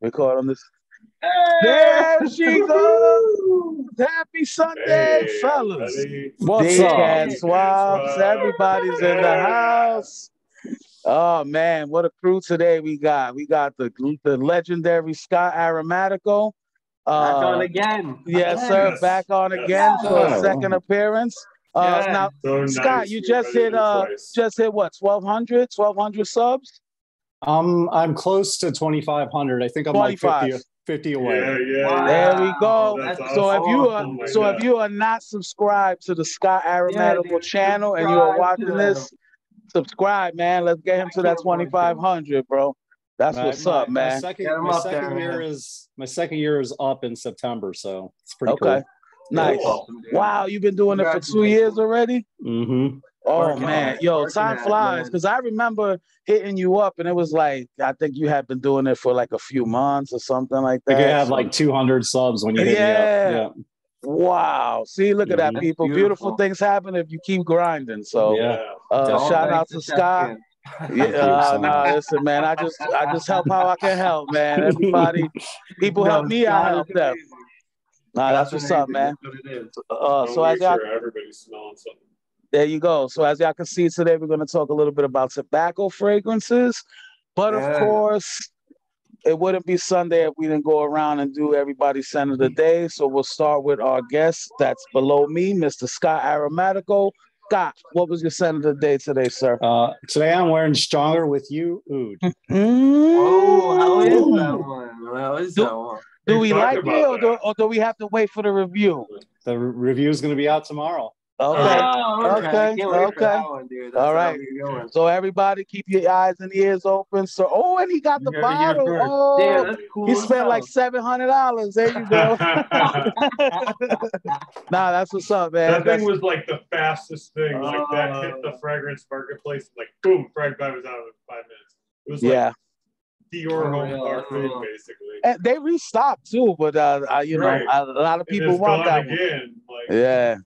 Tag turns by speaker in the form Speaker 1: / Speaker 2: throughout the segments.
Speaker 1: Record on this. There she goes. Happy Sunday,
Speaker 2: Hey,
Speaker 1: fellas.
Speaker 2: everybody.
Speaker 3: What's
Speaker 1: Big
Speaker 3: up?
Speaker 1: Cat Swabs. Everybody's in the house. Oh man, what a crew today we got. We got the the legendary Scott Aromatico.
Speaker 4: Back on
Speaker 1: Uh,
Speaker 4: again.
Speaker 1: yes, sir. Back on
Speaker 2: Yes.
Speaker 1: again for a second appearance. Uh,
Speaker 4: Yeah.
Speaker 1: Now,
Speaker 2: So
Speaker 1: Scott,
Speaker 2: nice.
Speaker 1: you just
Speaker 2: did
Speaker 1: hit uh
Speaker 2: twice.
Speaker 1: just hit what 1200 1200 subs
Speaker 3: Um, I'm close to 2,500. I think I'm like 50, 50 away.
Speaker 2: yeah.
Speaker 4: Wow.
Speaker 1: there we go
Speaker 2: That's
Speaker 1: so if you are.
Speaker 2: Oh my
Speaker 1: so if you are not subscribed to the Scott Aromatico
Speaker 4: dude,
Speaker 1: channel and you are watching this subscribe man let's get him to that 2500 bro that's
Speaker 3: My-
Speaker 1: what's
Speaker 3: my-
Speaker 1: up
Speaker 3: My
Speaker 1: man
Speaker 3: second, my second
Speaker 4: there,
Speaker 3: year
Speaker 4: man.
Speaker 3: is my second year is up in September, so it's pretty
Speaker 1: okay nice
Speaker 2: Cool.
Speaker 1: wow you've been doing it for two years already.
Speaker 3: Mm-hmm.
Speaker 1: Oh man,
Speaker 4: hard,
Speaker 1: yo,
Speaker 4: working
Speaker 1: time
Speaker 4: at it,
Speaker 1: flies
Speaker 4: man.
Speaker 1: because I remember hitting you up and it was like I think you had been doing it for like a few months or something like
Speaker 3: I
Speaker 1: that.
Speaker 3: think you have
Speaker 1: So-
Speaker 3: like 200 subs when you hit
Speaker 1: Yeah.
Speaker 3: me up. Yeah.
Speaker 1: wow. See, look at that, people. Beautiful.
Speaker 4: Beautiful.
Speaker 1: things happen if you keep grinding. So,
Speaker 3: Yeah.
Speaker 2: Yeah.
Speaker 1: uh, shout out to Scott. Yeah,
Speaker 3: you,
Speaker 1: uh,
Speaker 3: son.
Speaker 1: no, listen, man. I just, I just help how I can help, man. Everybody, people help me, I help them. Nah, that's what's up, man. Uh,
Speaker 2: I'll
Speaker 1: so as
Speaker 2: make
Speaker 1: y'all,
Speaker 2: sure everybody's smelling something.
Speaker 1: There you go. So as y'all can see today, we're going to talk a little bit about tobacco fragrances, but of course, it wouldn't be Sunday if we didn't go around and do everybody's scent of the day. So we'll start with our guest that's below me, Mr. Scott Aromatico. Scott, what was your scent of the day today, sir?
Speaker 3: Uh, today I'm wearing Stronger with You Oud.
Speaker 4: Oh, how is that one? How is
Speaker 1: Do-
Speaker 4: that one?
Speaker 1: Do
Speaker 2: We've
Speaker 1: we
Speaker 2: talked
Speaker 1: like it or do, or do we have to wait for the review?
Speaker 3: The re- review is going to be out tomorrow.
Speaker 1: Okay.
Speaker 4: Oh, okay.
Speaker 1: okay,
Speaker 4: I can't wait for
Speaker 1: okay.
Speaker 4: that one, dude. That's
Speaker 1: All
Speaker 4: how
Speaker 1: right.
Speaker 4: we're going.
Speaker 1: So everybody keep your eyes and ears open. So oh, and he got the
Speaker 4: You heard it here
Speaker 1: bottle.
Speaker 4: first.
Speaker 1: Oh,
Speaker 4: Damn, cool.
Speaker 1: he
Speaker 4: as
Speaker 1: spent like seven hundred dollars. There you go. nah, that's what's up, man.
Speaker 2: that thing
Speaker 1: That's-
Speaker 2: was like the fastest thing. Like that hit the fragrance marketplace. Like boom, Fred Guy was out in five minutes. It was like
Speaker 1: yeah,
Speaker 2: Dior
Speaker 4: Oh,
Speaker 2: Homme
Speaker 4: yeah,
Speaker 2: parfum,
Speaker 4: yeah.
Speaker 2: basically.
Speaker 1: and they restocked too, but uh, uh you know,
Speaker 2: Right.
Speaker 1: a, a lot of people
Speaker 2: it's
Speaker 1: want
Speaker 2: gone
Speaker 1: that one.
Speaker 2: Like
Speaker 1: Yeah.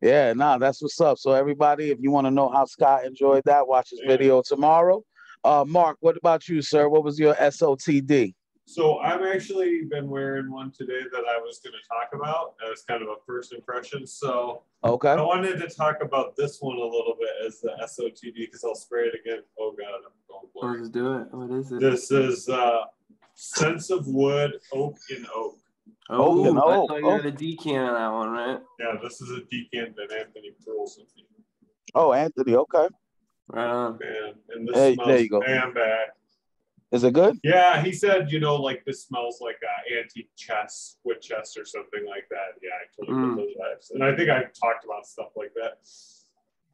Speaker 1: Yeah, nah, that's what's up. So everybody, if you want to know how Scott enjoyed that, watch his
Speaker 2: Yeah.
Speaker 1: video tomorrow. Uh Mark, what about you, sir? What was your SOTD?
Speaker 2: So I've actually been wearing one today that I was going to talk about as kind of a first impression. So
Speaker 1: Okay.
Speaker 2: I wanted to talk about this one a little bit as the SOTD because I'll spray it again. Oh God, I'm going blank.
Speaker 4: Let's do it. What is it?
Speaker 2: This is uh, Scents of Wood Oak in Oak.
Speaker 4: Oh,
Speaker 1: Oak and
Speaker 4: I thought you
Speaker 1: oak.
Speaker 4: had a decant on that one, right?
Speaker 2: Yeah, this is a decan that Anthony Pearl sent me.
Speaker 1: Oh, Anthony, okay.
Speaker 4: Right on.
Speaker 2: Man, and this
Speaker 1: Hey,
Speaker 2: smells
Speaker 1: there you go.
Speaker 2: damn bad.
Speaker 1: Is it good?
Speaker 2: Yeah, he said, you know, like this smells like uh, antique chest, wood chest, or something like that. Yeah, I totally
Speaker 4: Mm.
Speaker 2: get those vibes. And I think I've talked about stuff like that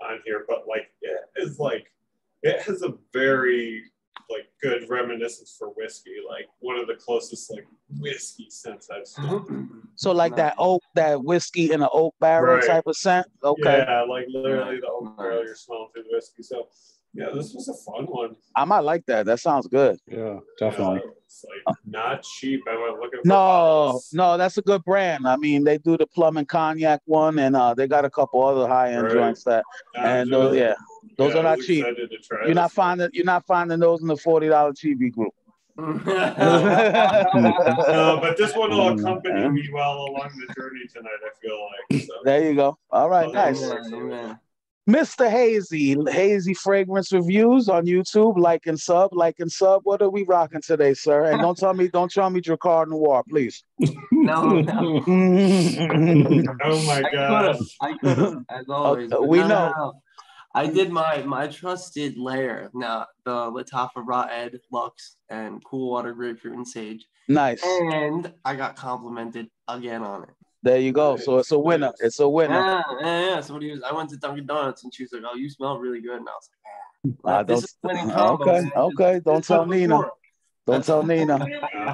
Speaker 2: on here, but like it is like it has a very like good reminiscence for whiskey, like one of the closest like whiskey scents I've seen.
Speaker 1: So like that oak, that whiskey in an oak barrel
Speaker 2: Right.
Speaker 1: type of scent? Okay.
Speaker 2: Yeah, like literally the oak barrel you're smelling through the whiskey. So yeah, this was a fun one.
Speaker 1: I might like that. That sounds good.
Speaker 3: Yeah, definitely.
Speaker 2: Yeah, it's like not cheap. I went looking for
Speaker 1: No,
Speaker 2: bottles.
Speaker 1: no, that's a good brand. I mean, they do the plum and cognac one, and uh, they got a couple other high end
Speaker 2: Right.
Speaker 1: joints that,
Speaker 2: I
Speaker 1: and those,
Speaker 2: really-
Speaker 1: yeah, those
Speaker 2: yeah,
Speaker 1: are not cheap.
Speaker 2: excited to try
Speaker 1: You're not
Speaker 2: this.
Speaker 1: finding you're not finding those in the forty dollar chibi group.
Speaker 2: No, but this one will
Speaker 1: Mm.
Speaker 2: accompany me well along the journey tonight. I feel like. So.
Speaker 1: There you go. All right, nice.
Speaker 4: Amen, amen.
Speaker 1: Mr. Hazy, Hazy Fragrance Reviews on YouTube. Like and sub, like and sub. What are we rocking today, sir? And don't tell me, don't tell me Drakkar Noir, please.
Speaker 4: No, no.
Speaker 2: Oh my
Speaker 4: I
Speaker 2: god.
Speaker 4: could've, I could as always.
Speaker 1: Uh,
Speaker 4: but
Speaker 1: we
Speaker 4: no, no,
Speaker 1: know.
Speaker 4: no. I did my my trusted layer. Now the Latafa Raw Ed Lux and Cool Water Grapefruit and Sage,
Speaker 1: nice.
Speaker 4: and I got complimented again on it.
Speaker 1: There you go. So it's a winner. It's a winner.
Speaker 4: Yeah, yeah, yeah. Somebody was. I went to Dunkin' Donuts and she was like, "Oh, you smell really good," and I was like, "Ah, like, this
Speaker 1: don't-
Speaker 4: is winning combo."
Speaker 1: okay, okay. Don't tell
Speaker 4: was
Speaker 1: Nina.
Speaker 4: Before.
Speaker 1: Don't tell Nina.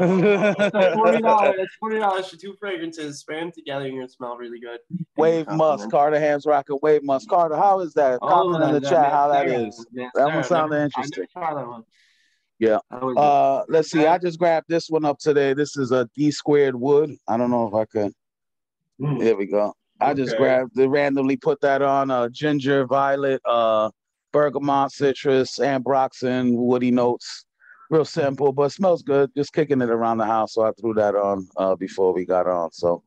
Speaker 4: That's forty dollars. That's forty dollars for two fragrances. Spray them together, and you're gonna smell really good.
Speaker 1: Wave Musk, Carter Hands rocking Wave Musk. Carter, how is that?
Speaker 4: Oh,
Speaker 1: Comment in the
Speaker 4: that-
Speaker 1: chat
Speaker 4: that
Speaker 1: how that
Speaker 4: Mancera,
Speaker 1: That one sounded interesting.
Speaker 4: I never tried that one.
Speaker 1: Yeah. Uh, let's see. I just grabbed this one up today. This is a D squared wood. I don't know if I could.
Speaker 2: Hmm.
Speaker 1: There we go. I just
Speaker 2: Okay.
Speaker 1: grabbed, randomly put that on. Uh, ginger, violet, uh, bergamot, citrus, ambroxan, woody notes. Real simple, but smells good. Just kicking it around the house, so I threw that on uh, before we got on. So,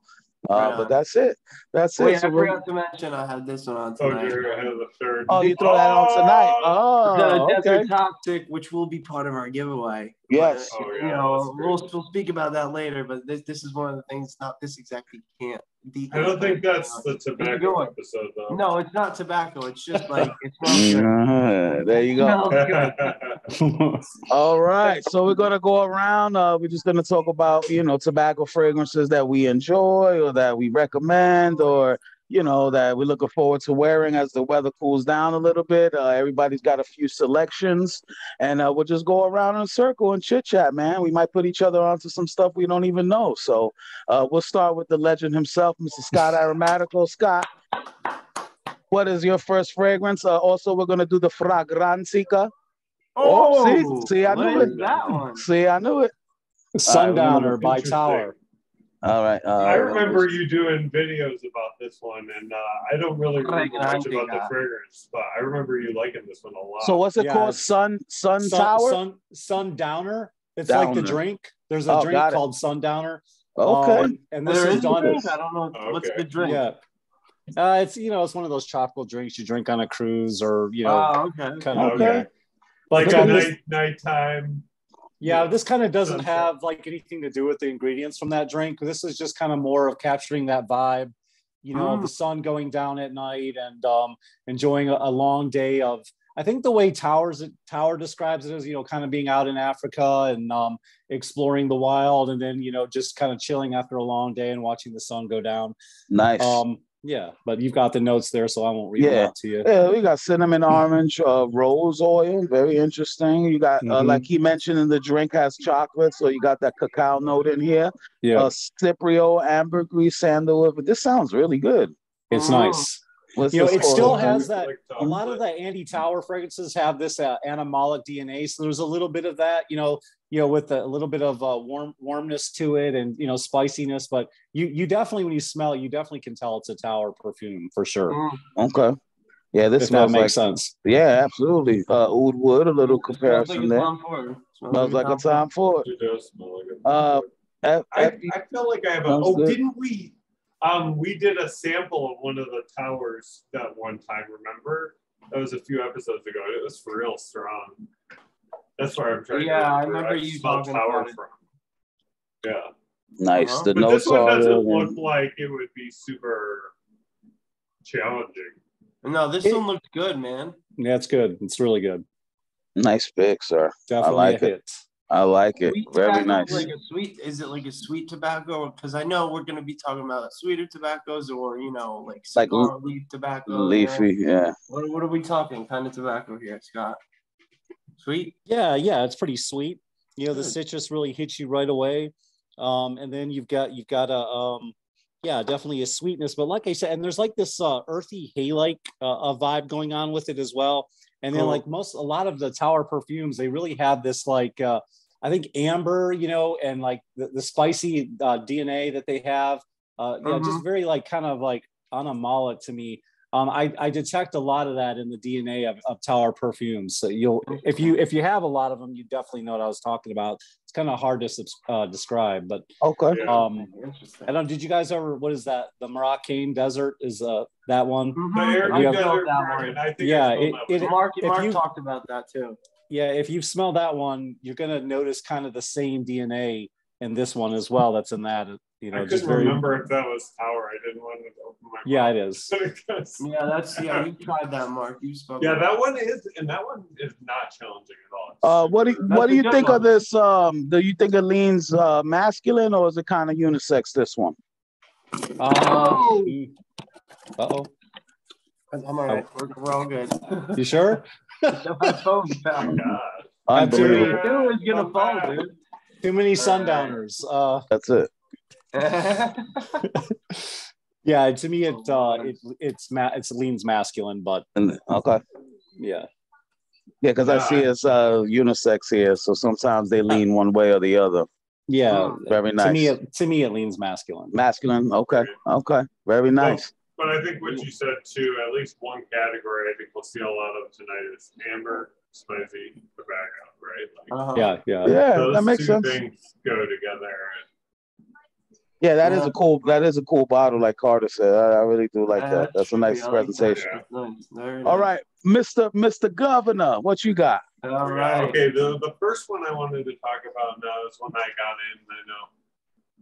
Speaker 1: uh,
Speaker 4: Right
Speaker 1: but
Speaker 4: on.
Speaker 1: that's it. That's
Speaker 4: Wait,
Speaker 1: it. So
Speaker 4: I
Speaker 1: we're-
Speaker 4: forgot to mention I had this one on
Speaker 2: Oh,
Speaker 4: tonight.
Speaker 2: you're ahead of the third.
Speaker 1: oh, you throw that on tonight? Oh,
Speaker 4: the Desert
Speaker 1: okay.
Speaker 4: Toxic, which will be part of our giveaway.
Speaker 1: Yes.
Speaker 4: But,
Speaker 2: Oh,
Speaker 4: you know, we'll, we'll speak about that later, but this, this is one of the things, not this exactly can't. Be-
Speaker 2: I don't think that's the tobacco episode though.
Speaker 4: No, it's not tobacco. It's just like, it smells good.
Speaker 1: Uh-huh. There you go. All right, so we're gonna go around. Uh, we're just gonna talk about you know tobacco fragrances that we enjoy or that we recommend, or you know that we're looking forward to wearing as the weather cools down a little bit. Uh, everybody's got a few selections, and uh, we'll just go around in a circle and chit chat, man. We might put each other onto some stuff we don't even know. So uh, we'll start with the legend himself, Mr. Scott Aromatico. Scott, what is your first fragrance? Uh, also, we're gonna do the Fragrantica. Oh, see- see, I knew it.
Speaker 4: that one?
Speaker 1: See, I knew it.
Speaker 3: Sundowner by
Speaker 2: Interesting.
Speaker 3: Tauer.
Speaker 1: All right. Uh,
Speaker 2: I remember you doing videos about this one, and uh, I don't really remember much about the fragrance, but I remember you liking this one a lot.
Speaker 1: So what's it
Speaker 3: Yeah,
Speaker 1: called? Sun Sun
Speaker 3: Sun,
Speaker 1: Tauer.
Speaker 3: Sun, Sundowner. It's like the drink. There's a
Speaker 1: Oh,
Speaker 3: drink
Speaker 1: got it.
Speaker 3: called Sundowner.
Speaker 1: okay.
Speaker 3: Um, and this
Speaker 4: There
Speaker 3: is
Speaker 4: is
Speaker 3: done.
Speaker 4: a drink? I don't know. What's
Speaker 2: Okay.
Speaker 4: the drink?
Speaker 3: Yeah. Uh, it's you know it's one of those tropical drinks you drink on a cruise or you know
Speaker 4: Oh, okay.
Speaker 3: kind of
Speaker 1: Okay.
Speaker 2: like
Speaker 3: But
Speaker 2: a
Speaker 3: this-
Speaker 2: night nighttime.
Speaker 3: Yeah, this kind of doesn't have like anything to do with the ingredients from that drink. This is just kind of more of capturing that vibe, you know, of the sun going down at night and um, enjoying a, a long day of. I think the way Tauers Tauer describes it is, you know, kind of being out in Africa and um, exploring the wild, and then you know just kind of chilling after a long day and watching the sun go down.
Speaker 1: Nice.
Speaker 3: Um, yeah, but you've got the notes there, so I won't read
Speaker 1: Yeah.
Speaker 3: them out to you.
Speaker 1: yeah, we got cinnamon orange, uh, rose oil, very interesting. You got uh,
Speaker 3: Mhm.
Speaker 1: like he mentioned in the drink has chocolate, so you got that cacao note in here.
Speaker 3: Yeah,
Speaker 1: Uh, Cypriol, ambergris, sandalwood. But this sounds really good.
Speaker 3: it's
Speaker 4: Oh.
Speaker 3: nice.
Speaker 1: What's
Speaker 3: You know, it still has that a lot of the Andy Tauer fragrances have this uh, animalic DNA, so there's a little bit of that, you know, you know, with a, little bit of uh, warm warmness to it and you know spiciness. But you you definitely when you smell it, you definitely can tell it's a Tauer perfume for sure.
Speaker 4: Mm.
Speaker 1: Okay. Yeah, this
Speaker 3: if that
Speaker 1: smells like
Speaker 3: makes sense.
Speaker 1: yeah, absolutely. Uh, oud wood, a little comparison
Speaker 4: a
Speaker 1: there.
Speaker 4: Tom
Speaker 1: Smells like a time for it.
Speaker 2: It does smell like a
Speaker 1: Uh, F-
Speaker 2: I,
Speaker 1: F-
Speaker 2: I feel like I have a. Oh,
Speaker 1: good.
Speaker 2: didn't we? Um, we did a sample of one of the Tauers that one time. Remember? That was a few episodes ago. It was for real strong. That's where I'm trying. to
Speaker 4: Yeah, I
Speaker 2: remember.
Speaker 4: remember you
Speaker 2: smelled
Speaker 4: talking
Speaker 2: Tauer
Speaker 4: about it.
Speaker 2: from. Yeah,
Speaker 1: nice.
Speaker 4: Uh-huh.
Speaker 1: The
Speaker 2: but this one doesn't
Speaker 1: there,
Speaker 2: look like it would be super challenging.
Speaker 4: No, this
Speaker 3: It-
Speaker 4: one looks good, man.
Speaker 3: Yeah, it's good. It's really good.
Speaker 1: nice pick, sir.
Speaker 3: Definitely
Speaker 1: like
Speaker 3: a
Speaker 1: it.
Speaker 3: hit.
Speaker 1: I like it.
Speaker 4: Sweet
Speaker 1: Very nice.
Speaker 4: Like a sweet, is it like a sweet tobacco? Because I know we're gonna be talking about sweeter tobaccos, or you know, like
Speaker 1: Like
Speaker 4: cigar leaf tobacco. you know?
Speaker 1: Leafy, yeah.
Speaker 4: What, what are we talking? Kind of tobacco here, Scott? Sweet.
Speaker 3: Yeah, yeah, it's pretty sweet. You know, the citrus really hits you right away. Um, and then you've got you've got a um yeah, definitely a sweetness. But like I said, and there's like this uh earthy hay-like uh, a vibe going on with it as well. And then
Speaker 4: Cool.
Speaker 3: like most a lot of the Tauer perfumes, they really have this like uh I think amber, you know, and like the, the spicy uh, DNA that they have. Uh yeah,
Speaker 4: Mhm.
Speaker 3: just very like kind of like animalic to me. Um, I, I detect a lot of that in the DNA of, of Tauer perfumes. So you'll if you if you have a lot of them, you definitely know what I was talking about. It's kind of hard to uh, describe, but
Speaker 1: Okay.
Speaker 2: Yeah.
Speaker 3: um, I don't. Did you guys ever? What is that? The Moroccan Desert is uh that one?
Speaker 2: The
Speaker 4: Mhm.
Speaker 2: air
Speaker 4: I
Speaker 3: Yeah.
Speaker 2: desert
Speaker 4: that one.
Speaker 2: I think
Speaker 3: Yeah,
Speaker 2: I
Speaker 3: it-
Speaker 2: smelled
Speaker 3: it-
Speaker 4: Mark,
Speaker 3: if
Speaker 4: Mark
Speaker 3: you-
Speaker 4: talked about that too.
Speaker 3: Yeah, if you smell that one, you're gonna notice kind of the same DNA in this one as well. That's in that. You know,
Speaker 2: I
Speaker 3: just
Speaker 2: couldn't
Speaker 3: very.
Speaker 2: remember if that was Tauer. I didn't want to open my
Speaker 3: Yeah, it
Speaker 2: mouth.
Speaker 3: is.
Speaker 2: Because-
Speaker 4: Yeah, that's yeah. You tried that, Mark. You spoke.
Speaker 2: yeah, that one is, and that one is not challenging at all.
Speaker 1: Uh, what do you, what do you think
Speaker 4: one.
Speaker 1: of this? Um, do you think it leans uh, masculine or is it kind of unisex? This one.
Speaker 3: Uh oh.
Speaker 4: I'm all right. We're, we're all good.
Speaker 3: You sure?
Speaker 4: My phone's
Speaker 2: Oh,
Speaker 4: down.
Speaker 2: God.
Speaker 1: Unbelievable.
Speaker 4: It was gonna fall, dude.
Speaker 3: Too many sundowners. Uh,
Speaker 1: That's it.
Speaker 3: yeah. To me, it uh, it it's ma- it's leans masculine, but
Speaker 1: And, okay.
Speaker 3: yeah.
Speaker 1: Yeah, because I see
Speaker 2: I-
Speaker 1: it's uh, unisex here, so sometimes they lean one way or the other.
Speaker 3: Yeah,
Speaker 1: Very nice.
Speaker 3: To me, it, to me, it leans masculine.
Speaker 1: Masculine. Okay. Okay. Very nice.
Speaker 2: But I think what you said too, at least one category I think we'll see a lot of tonight is amber, spicy tobacco, right? Like,
Speaker 4: Uh-huh.
Speaker 3: Yeah, yeah.
Speaker 1: Yeah,
Speaker 2: those
Speaker 1: that makes
Speaker 2: two
Speaker 1: sense.
Speaker 2: things go together.
Speaker 1: Yeah, that is
Speaker 4: Yeah.
Speaker 1: a cool. That is a cool bottle, like Carter said. I, I really do like
Speaker 4: Yeah,
Speaker 1: that. That's a nice
Speaker 4: I like
Speaker 1: presentation.
Speaker 2: Yeah.
Speaker 4: Nice. Very nice.
Speaker 1: right, Mister Mister Governor, what you got?
Speaker 4: All right.
Speaker 2: Okay, the, the first one I wanted to talk about now is one I got in. I know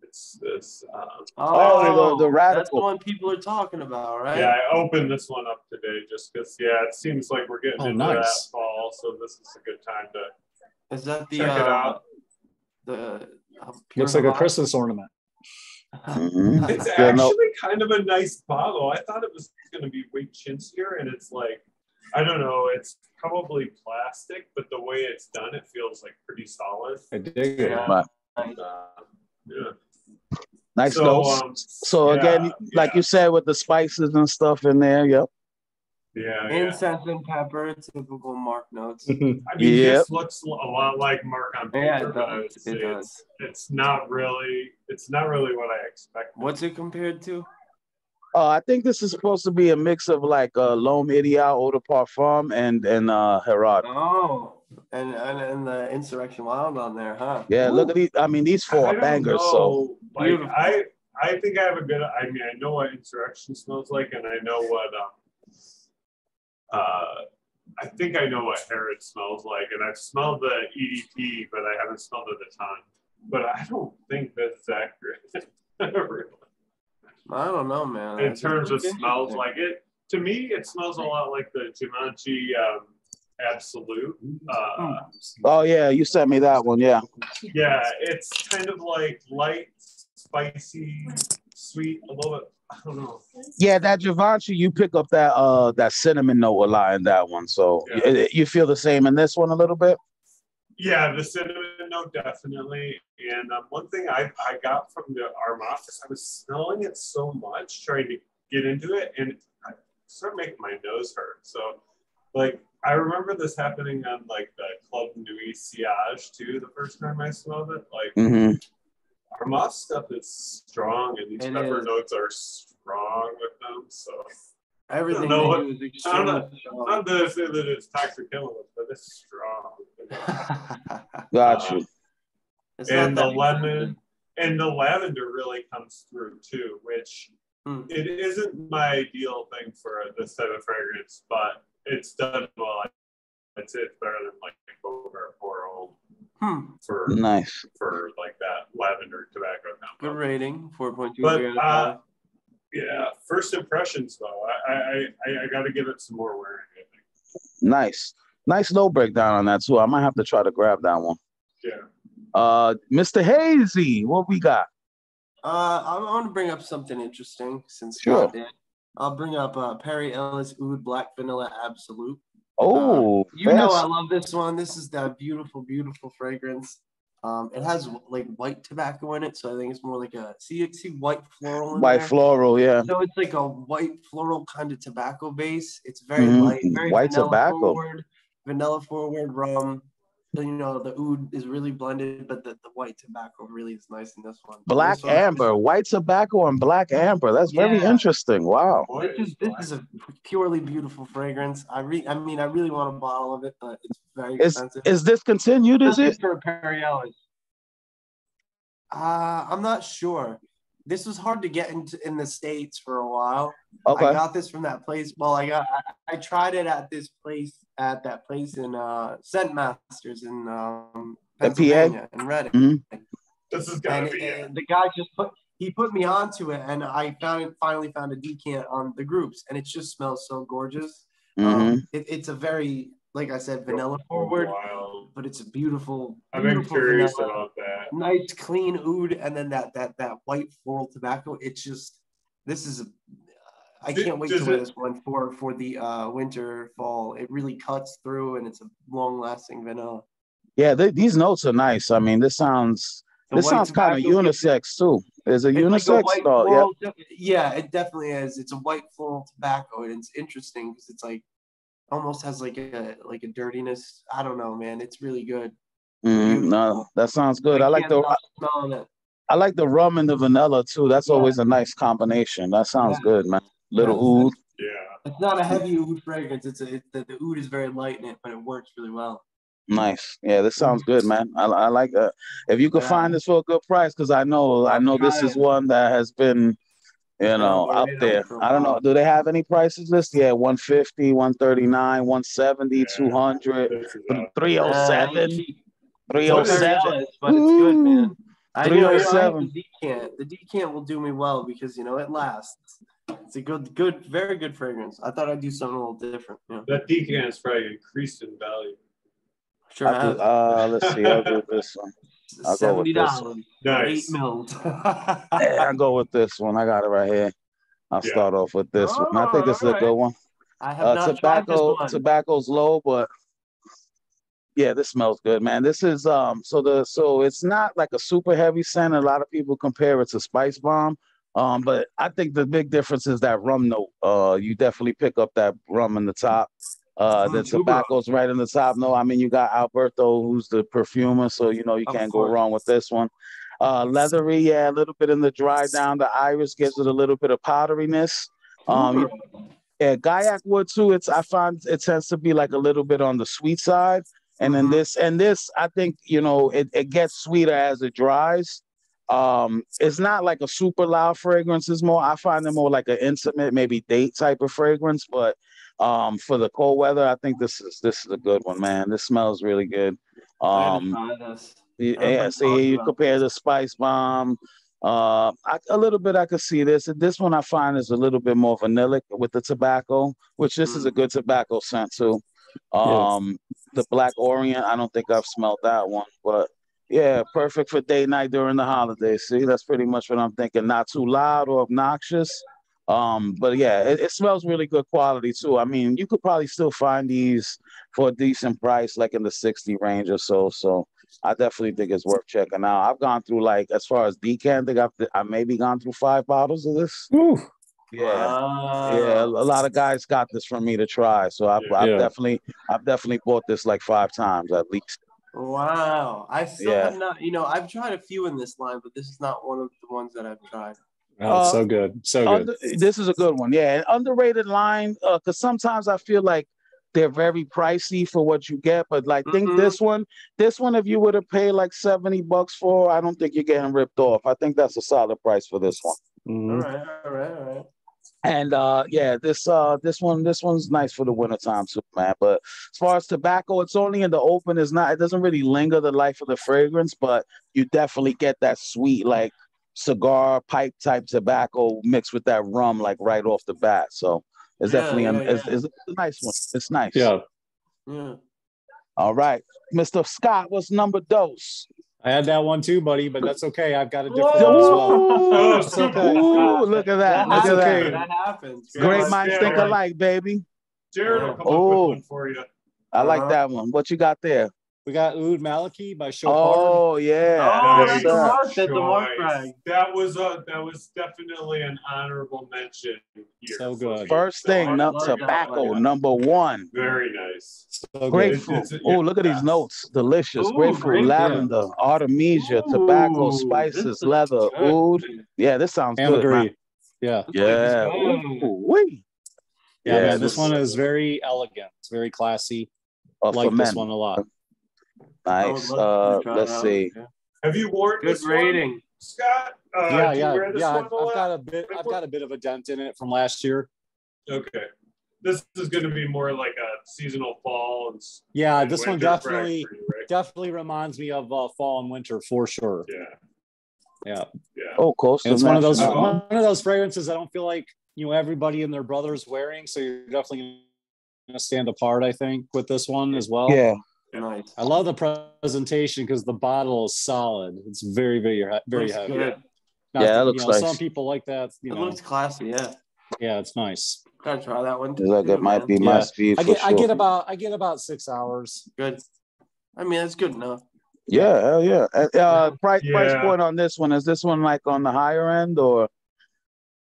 Speaker 2: it's this. Um,
Speaker 1: Oh, the- the
Speaker 4: That's the one people are talking about, right?
Speaker 2: Yeah, I opened this one up today just because, yeah, it seems like we're getting
Speaker 3: Oh,
Speaker 2: into
Speaker 3: nice.
Speaker 2: that fall, so this is a good time to.
Speaker 4: Is that the
Speaker 2: Check it
Speaker 4: uh,
Speaker 2: out.
Speaker 4: the uh,
Speaker 3: Looks like a Christmas ornament.
Speaker 1: Mhm.
Speaker 2: It's
Speaker 1: Yeah, no.
Speaker 2: actually kind of a nice bottle. I thought it was going to be way chintzier, and it's like, I don't know, it's probably plastic, but the way it's done, it feels like pretty solid.
Speaker 3: I dig it.
Speaker 4: Yeah.
Speaker 1: Right.
Speaker 2: Uh, yeah.
Speaker 1: Nice
Speaker 2: So,
Speaker 1: notes.
Speaker 2: um,
Speaker 1: so again, like
Speaker 2: yeah.
Speaker 1: you said, with the spices and stuff in there. Yep.
Speaker 2: Yeah, yeah.
Speaker 4: Incense and pepper, typical Mark notes.
Speaker 2: I mean,
Speaker 1: Yep.
Speaker 2: this looks a lot like Mark on paper,
Speaker 4: Yeah, it
Speaker 2: but
Speaker 4: does. It
Speaker 2: it's,
Speaker 4: does.
Speaker 2: it's not really, it's not really what I expect.
Speaker 4: What's it compared to?
Speaker 1: Uh, I think this is supposed to be a mix of like uh, L'Homme Ideal, Eau de Parfum, and and uh, Herod.
Speaker 4: Oh, and, and and the Insurrection Wild on there, huh?
Speaker 1: Yeah, look at these. I mean, these four
Speaker 2: I
Speaker 1: are
Speaker 2: don't
Speaker 1: bangers. So
Speaker 2: like
Speaker 4: Beautiful.
Speaker 2: I, I think I have a good. I mean, I know what insurrection smells like, and I know what. Um, uh, I think I know what Herod smells like, and I've smelled the EDP, but I haven't smelled it a ton. But I don't think that's accurate. really.
Speaker 4: I don't know, man.
Speaker 2: in
Speaker 4: That's-
Speaker 2: terms of smells like it to me it smells a lot like the Givenchy um, absolute uh,
Speaker 1: oh yeah, you sent me that one. Yeah.
Speaker 2: yeah it's kind of like light spicy sweet a little bit i don't know
Speaker 1: Yeah, that Givenchy, you pick up that uh that cinnamon note a lot in that one. So
Speaker 2: Yeah.
Speaker 1: y- you feel the same in this one a little bit.
Speaker 2: yeah the cinnamon note definitely and um, one thing I, I got from the armafis i was smelling it so much trying to get into it and i started making my nose hurt so like I remember this happening on like the Club Nuit Sillage too. The first time I smelled it, like
Speaker 1: Mm-hmm.
Speaker 2: Our moss stuff is strong, and these
Speaker 4: It
Speaker 2: pepper
Speaker 4: is.
Speaker 2: notes are strong with them. So
Speaker 4: Everything
Speaker 2: know
Speaker 4: they
Speaker 2: what-
Speaker 4: do is
Speaker 2: I'm
Speaker 4: extremely
Speaker 2: not,
Speaker 4: strong.
Speaker 2: not to say that it's toxic chemicals, but it's strong.
Speaker 1: Got
Speaker 2: Uh,
Speaker 1: you.
Speaker 4: It's
Speaker 2: and the
Speaker 4: that
Speaker 2: lemon and the lavender really comes through too, which
Speaker 4: Hmm.
Speaker 2: it isn't my ideal thing for this type of fragrance, but it's done well. I'd say it's better than like over or old
Speaker 4: Hmm.
Speaker 2: for
Speaker 1: Nice.
Speaker 2: for like that lavender tobacco
Speaker 4: Good
Speaker 2: combo.
Speaker 4: rating, four point two.
Speaker 2: But uh, yeah, first impressions though, I I I, I got to give it some more wearing. I think.
Speaker 1: Nice. Nice low breakdown on that too. I might have to try to grab that one.
Speaker 2: Yeah.
Speaker 1: Uh, Mr. Hazy, what we got?
Speaker 4: Uh, I want to bring up something interesting since
Speaker 1: Sure.
Speaker 4: Did. I'll bring up uh, Perry Ellis Oud Black Vanilla Absolute.
Speaker 1: Oh,
Speaker 4: You know I love this one. This is that beautiful, beautiful fragrance. Um, it has like white tobacco in it, so I think it's more like a see see white floral. In
Speaker 1: white
Speaker 4: there?
Speaker 1: floral. Yeah.
Speaker 4: So it's like a white floral kind of tobacco base. It's very
Speaker 1: Mhm.
Speaker 4: light, very
Speaker 1: White
Speaker 4: vanilla
Speaker 1: tobacco.
Speaker 4: forward, vanilla forward rum. So, you know the oud is really blended, but the, the white tobacco really is nice in this one.
Speaker 1: Black
Speaker 4: This one-
Speaker 1: amber, white tobacco and black amber. That's very interesting. Wow.
Speaker 4: This is this is a purely beautiful fragrance. I re I mean I really want a bottle of it, but it's very
Speaker 1: Is
Speaker 4: expensive.
Speaker 1: is this discontinued? Is it?
Speaker 4: for Perry Ellis? Uh, I'm not sure. This was hard to get into in the states for a while.
Speaker 1: Okay.
Speaker 4: I got this from that place. Well, I got I, I tried it at this place at that place in uh Scent Masters in um
Speaker 1: In PA?
Speaker 4: Pennsylvania in Reading.
Speaker 1: Mhm.
Speaker 2: This is gonna
Speaker 4: And,
Speaker 2: be it.
Speaker 4: and the guy just put he put me onto it, and I found finally found a decant on the groups, and it just smells so gorgeous.
Speaker 1: Mhm.
Speaker 4: Um, it, it's a very like I said, vanilla forward,
Speaker 2: Wild.
Speaker 4: but it's a beautiful,
Speaker 2: I've been
Speaker 4: beautiful
Speaker 2: curious
Speaker 4: vanilla
Speaker 2: about that.
Speaker 4: nice clean oud and then that that that white floral tobacco it's just this is a i can't wait
Speaker 2: does
Speaker 4: to wear this one for for the uh winter fall it really cuts through and it's a long lasting vanilla
Speaker 1: Yeah, they, these notes are nice. I mean, this sounds
Speaker 4: The
Speaker 1: this sounds kind of
Speaker 4: tobacco it-
Speaker 1: unisex too. Is it
Speaker 4: it's like a
Speaker 1: unisex?
Speaker 4: white
Speaker 1: Oh, yeah.
Speaker 4: floral to- yeah it definitely is it's a white floral tobacco and it's interesting because it's like almost has like a like a dirtiness i don't know man it's really good
Speaker 1: Mhm. No, that sounds good. I like the
Speaker 4: stop smelling it
Speaker 1: I like the rum and the vanilla too. That's
Speaker 4: Yeah.
Speaker 1: always a nice combination. That sounds
Speaker 4: Yeah.
Speaker 1: good, man. Little
Speaker 4: Yeah.
Speaker 1: oud.
Speaker 2: Yeah.
Speaker 4: It's not a heavy oud fragrance. It's a, it, the, the oud is very light in it, but it works really well.
Speaker 1: Nice. Yeah, this sounds good, man. I, I like that. If you could
Speaker 4: Yeah.
Speaker 1: find this for a good price, because I know I know this is one that has been, you know,
Speaker 4: been
Speaker 1: out there. I don't know. Do they have any prices listed? Yeah, 150, 139, 170,
Speaker 2: Yeah.
Speaker 1: 200,
Speaker 2: This is out.
Speaker 4: Uh,
Speaker 1: 307,
Speaker 4: ain't
Speaker 1: 307.
Speaker 4: but it's good, man. I know, you know,
Speaker 1: 307.
Speaker 4: the decant. The decant will do me well because you know it lasts. It's a good, good, very good fragrance. I thought I'd do something a little different. Yeah,
Speaker 2: That decan is probably increased in value.
Speaker 4: sure.
Speaker 1: I'll do-
Speaker 4: have.
Speaker 1: uh, let's see. I'll do this one. I'll go with
Speaker 4: Seventy
Speaker 1: this
Speaker 4: dollars,
Speaker 2: Nice.
Speaker 4: eight mils.
Speaker 1: Yeah, I'll go with this one. I got it right here. I'll
Speaker 2: Yeah.
Speaker 1: start off with this one. I think this is a good one.
Speaker 4: I have
Speaker 1: Uh,
Speaker 4: not tried this
Speaker 1: tobacco,
Speaker 4: one.
Speaker 1: tobacco's low, but yeah, this smells good, man. This is um, so the so it's not like a super heavy scent. A lot of people compare it to Spice Bomb, um, but I think the big difference is that rum note. Uh, you definitely pick up that rum in the top. Uh, the tobacco's right in the top. No, I mean you got Alberto, who's the perfumer, so you know you can't go wrong with this one. Uh, leathery, yeah, a little bit in the dry down. The iris gives it a little bit of powderiness. Um, yeah, Guaiac wood too. It's I find it tends to be like a little bit on the sweet side, and then
Speaker 4: Mhm.
Speaker 1: this and this I think you know it, it gets sweeter as it dries. Um, it's not like a super loud fragrance. It's more I find it more like an intimate, maybe date type of fragrance. But um, for the cold weather, I think this is this is a good one, man. This smells really good.
Speaker 4: I had to
Speaker 1: Um,
Speaker 4: try this.
Speaker 1: yeah, see, you compare the Spice Bomb. Uh, I, a little bit I could see this. This one I find is a little bit more vanillic with the tobacco, which this is a good tobacco scent too. Um, the Black Orient, I don't think I've smelled that one, but yeah, perfect for day night during the holidays. See, that's pretty much what I'm thinking. Not too loud or obnoxious. Um, but yeah, it, it smells really good quality too. I mean, you could probably still find these for a decent price, like in the 60 range or so. So I definitely think it's worth checking out. I've gone through like as far as decant, I think I've I maybe gone through five bottles of this.
Speaker 3: Whew.
Speaker 1: Yeah.
Speaker 4: Wow.
Speaker 1: Yeah, a lot of guys got this from me to try, so I've,
Speaker 2: Yeah.
Speaker 1: I've definitely, I've definitely bought this like five times at least.
Speaker 4: Wow. I still
Speaker 1: Yeah.
Speaker 4: have not, you know, I've tried a few in this line, but this is not one of the ones that I've tried.
Speaker 3: Oh,
Speaker 1: Uh,
Speaker 3: so good. So good.
Speaker 1: Under, this is a good one, yeah. An underrated line, because sometimes I feel like they're very pricey for what you get, but like think
Speaker 4: Mhm.
Speaker 1: this one, this one, if you were to pay like seventy bucks for, I don't think you're getting ripped off. I think that's a solid price for this one.
Speaker 3: Mhm.
Speaker 4: All right, all right, all right.
Speaker 1: And uh yeah, this uh this one this one's nice for the wintertime too, man. But as far as tobacco, it's only in the open, it's not it doesn't really linger the life of the fragrance, but you definitely get that sweet like cigar pipe type tobacco mixed with that rum like right off the bat. So it's
Speaker 4: Yeah,
Speaker 1: definitely
Speaker 4: yeah,
Speaker 1: a, it's,
Speaker 4: yeah.
Speaker 1: it's a nice one. It's nice.
Speaker 3: Yeah.
Speaker 4: Yeah.
Speaker 1: All right. Mr. Scott, what's number dose?
Speaker 3: I had that one too, buddy, but that's okay. I've got a different one as well.
Speaker 2: Oh,
Speaker 3: okay.
Speaker 1: Ooh, look at that.
Speaker 4: That
Speaker 1: Look at
Speaker 3: happens.
Speaker 1: that.
Speaker 4: That happens.
Speaker 1: Great
Speaker 2: Yeah,
Speaker 1: minds
Speaker 2: yeah,
Speaker 1: think alike, baby.
Speaker 2: Jared will come
Speaker 1: Oh.
Speaker 2: up with one for you.
Speaker 1: I like
Speaker 4: Uh-huh.
Speaker 1: that one. What you got there?
Speaker 3: We got Oud Maliki by Chopard.
Speaker 1: Oh yeah.
Speaker 4: Oh,
Speaker 1: Yes,
Speaker 4: that's mark. That's the mark
Speaker 2: Choice. That was a that was definitely an honorable mention here.
Speaker 3: So
Speaker 2: for
Speaker 3: good.
Speaker 2: me.
Speaker 1: First thing,
Speaker 4: I
Speaker 1: no, tobacco,
Speaker 4: one.
Speaker 1: number one.
Speaker 2: Very nice.
Speaker 3: so good.
Speaker 1: Grapefruit.
Speaker 2: It's- it's-
Speaker 1: Oh, look at these notes. Delicious.
Speaker 4: Ooh,
Speaker 1: grapefruit,
Speaker 4: grapefruit.
Speaker 1: lavender, artemisia, tobacco, spices, leather,
Speaker 4: good.
Speaker 1: oud. Yeah, this sounds good. man.
Speaker 3: Yeah.
Speaker 1: Yeah. Ooh.
Speaker 3: Yeah,
Speaker 1: Yeah,
Speaker 3: man,
Speaker 1: this
Speaker 3: this one is very elegant. It's very classy.
Speaker 1: A
Speaker 3: like
Speaker 1: ferment.
Speaker 3: this one a lot.
Speaker 4: I would
Speaker 1: Nice. Uh, let's
Speaker 4: it out.
Speaker 1: see.
Speaker 2: Have you worn
Speaker 4: Good
Speaker 2: this one,
Speaker 4: rating.
Speaker 2: Scott? Uh,
Speaker 3: yeah, yeah, yeah. I've,
Speaker 2: a
Speaker 3: I've got a bit. I've got a bit of a dent in it from last year.
Speaker 2: Okay. This is going to be more like a seasonal fall. And,
Speaker 3: Yeah,
Speaker 2: and
Speaker 3: this one definitely
Speaker 2: you, right?
Speaker 3: definitely reminds me of uh, fall and winter for sure.
Speaker 2: Yeah.
Speaker 3: Yeah,
Speaker 2: Yeah.
Speaker 1: Oh, Coastal
Speaker 3: and it's one of those
Speaker 1: National.
Speaker 3: one of those fragrances I don't feel like you know everybody and their brothers wearing. So you're definitely gonna stand apart. I think with this one as well.
Speaker 1: Yeah.
Speaker 4: Nice.
Speaker 3: I love the presentation because the bottle is solid. It's very, very, very
Speaker 4: Looks
Speaker 3: heavy.
Speaker 4: good.
Speaker 3: Not
Speaker 1: Yeah, that
Speaker 3: you
Speaker 1: looks
Speaker 3: know,
Speaker 1: nice.
Speaker 3: Some people like that. You
Speaker 4: It
Speaker 3: know,
Speaker 4: looks classy. Yeah.
Speaker 3: yeah, it's nice.
Speaker 4: Gotta try that one.
Speaker 1: It's like
Speaker 4: too,
Speaker 1: it might
Speaker 4: man.
Speaker 1: be my
Speaker 3: Yeah.
Speaker 1: speed
Speaker 3: I
Speaker 1: for
Speaker 3: get, I get about, I get about six hours.
Speaker 4: good. I mean, that's good enough.
Speaker 1: Yeah, hell yeah. Uh, uh, price price point on this one is this one like on the higher end or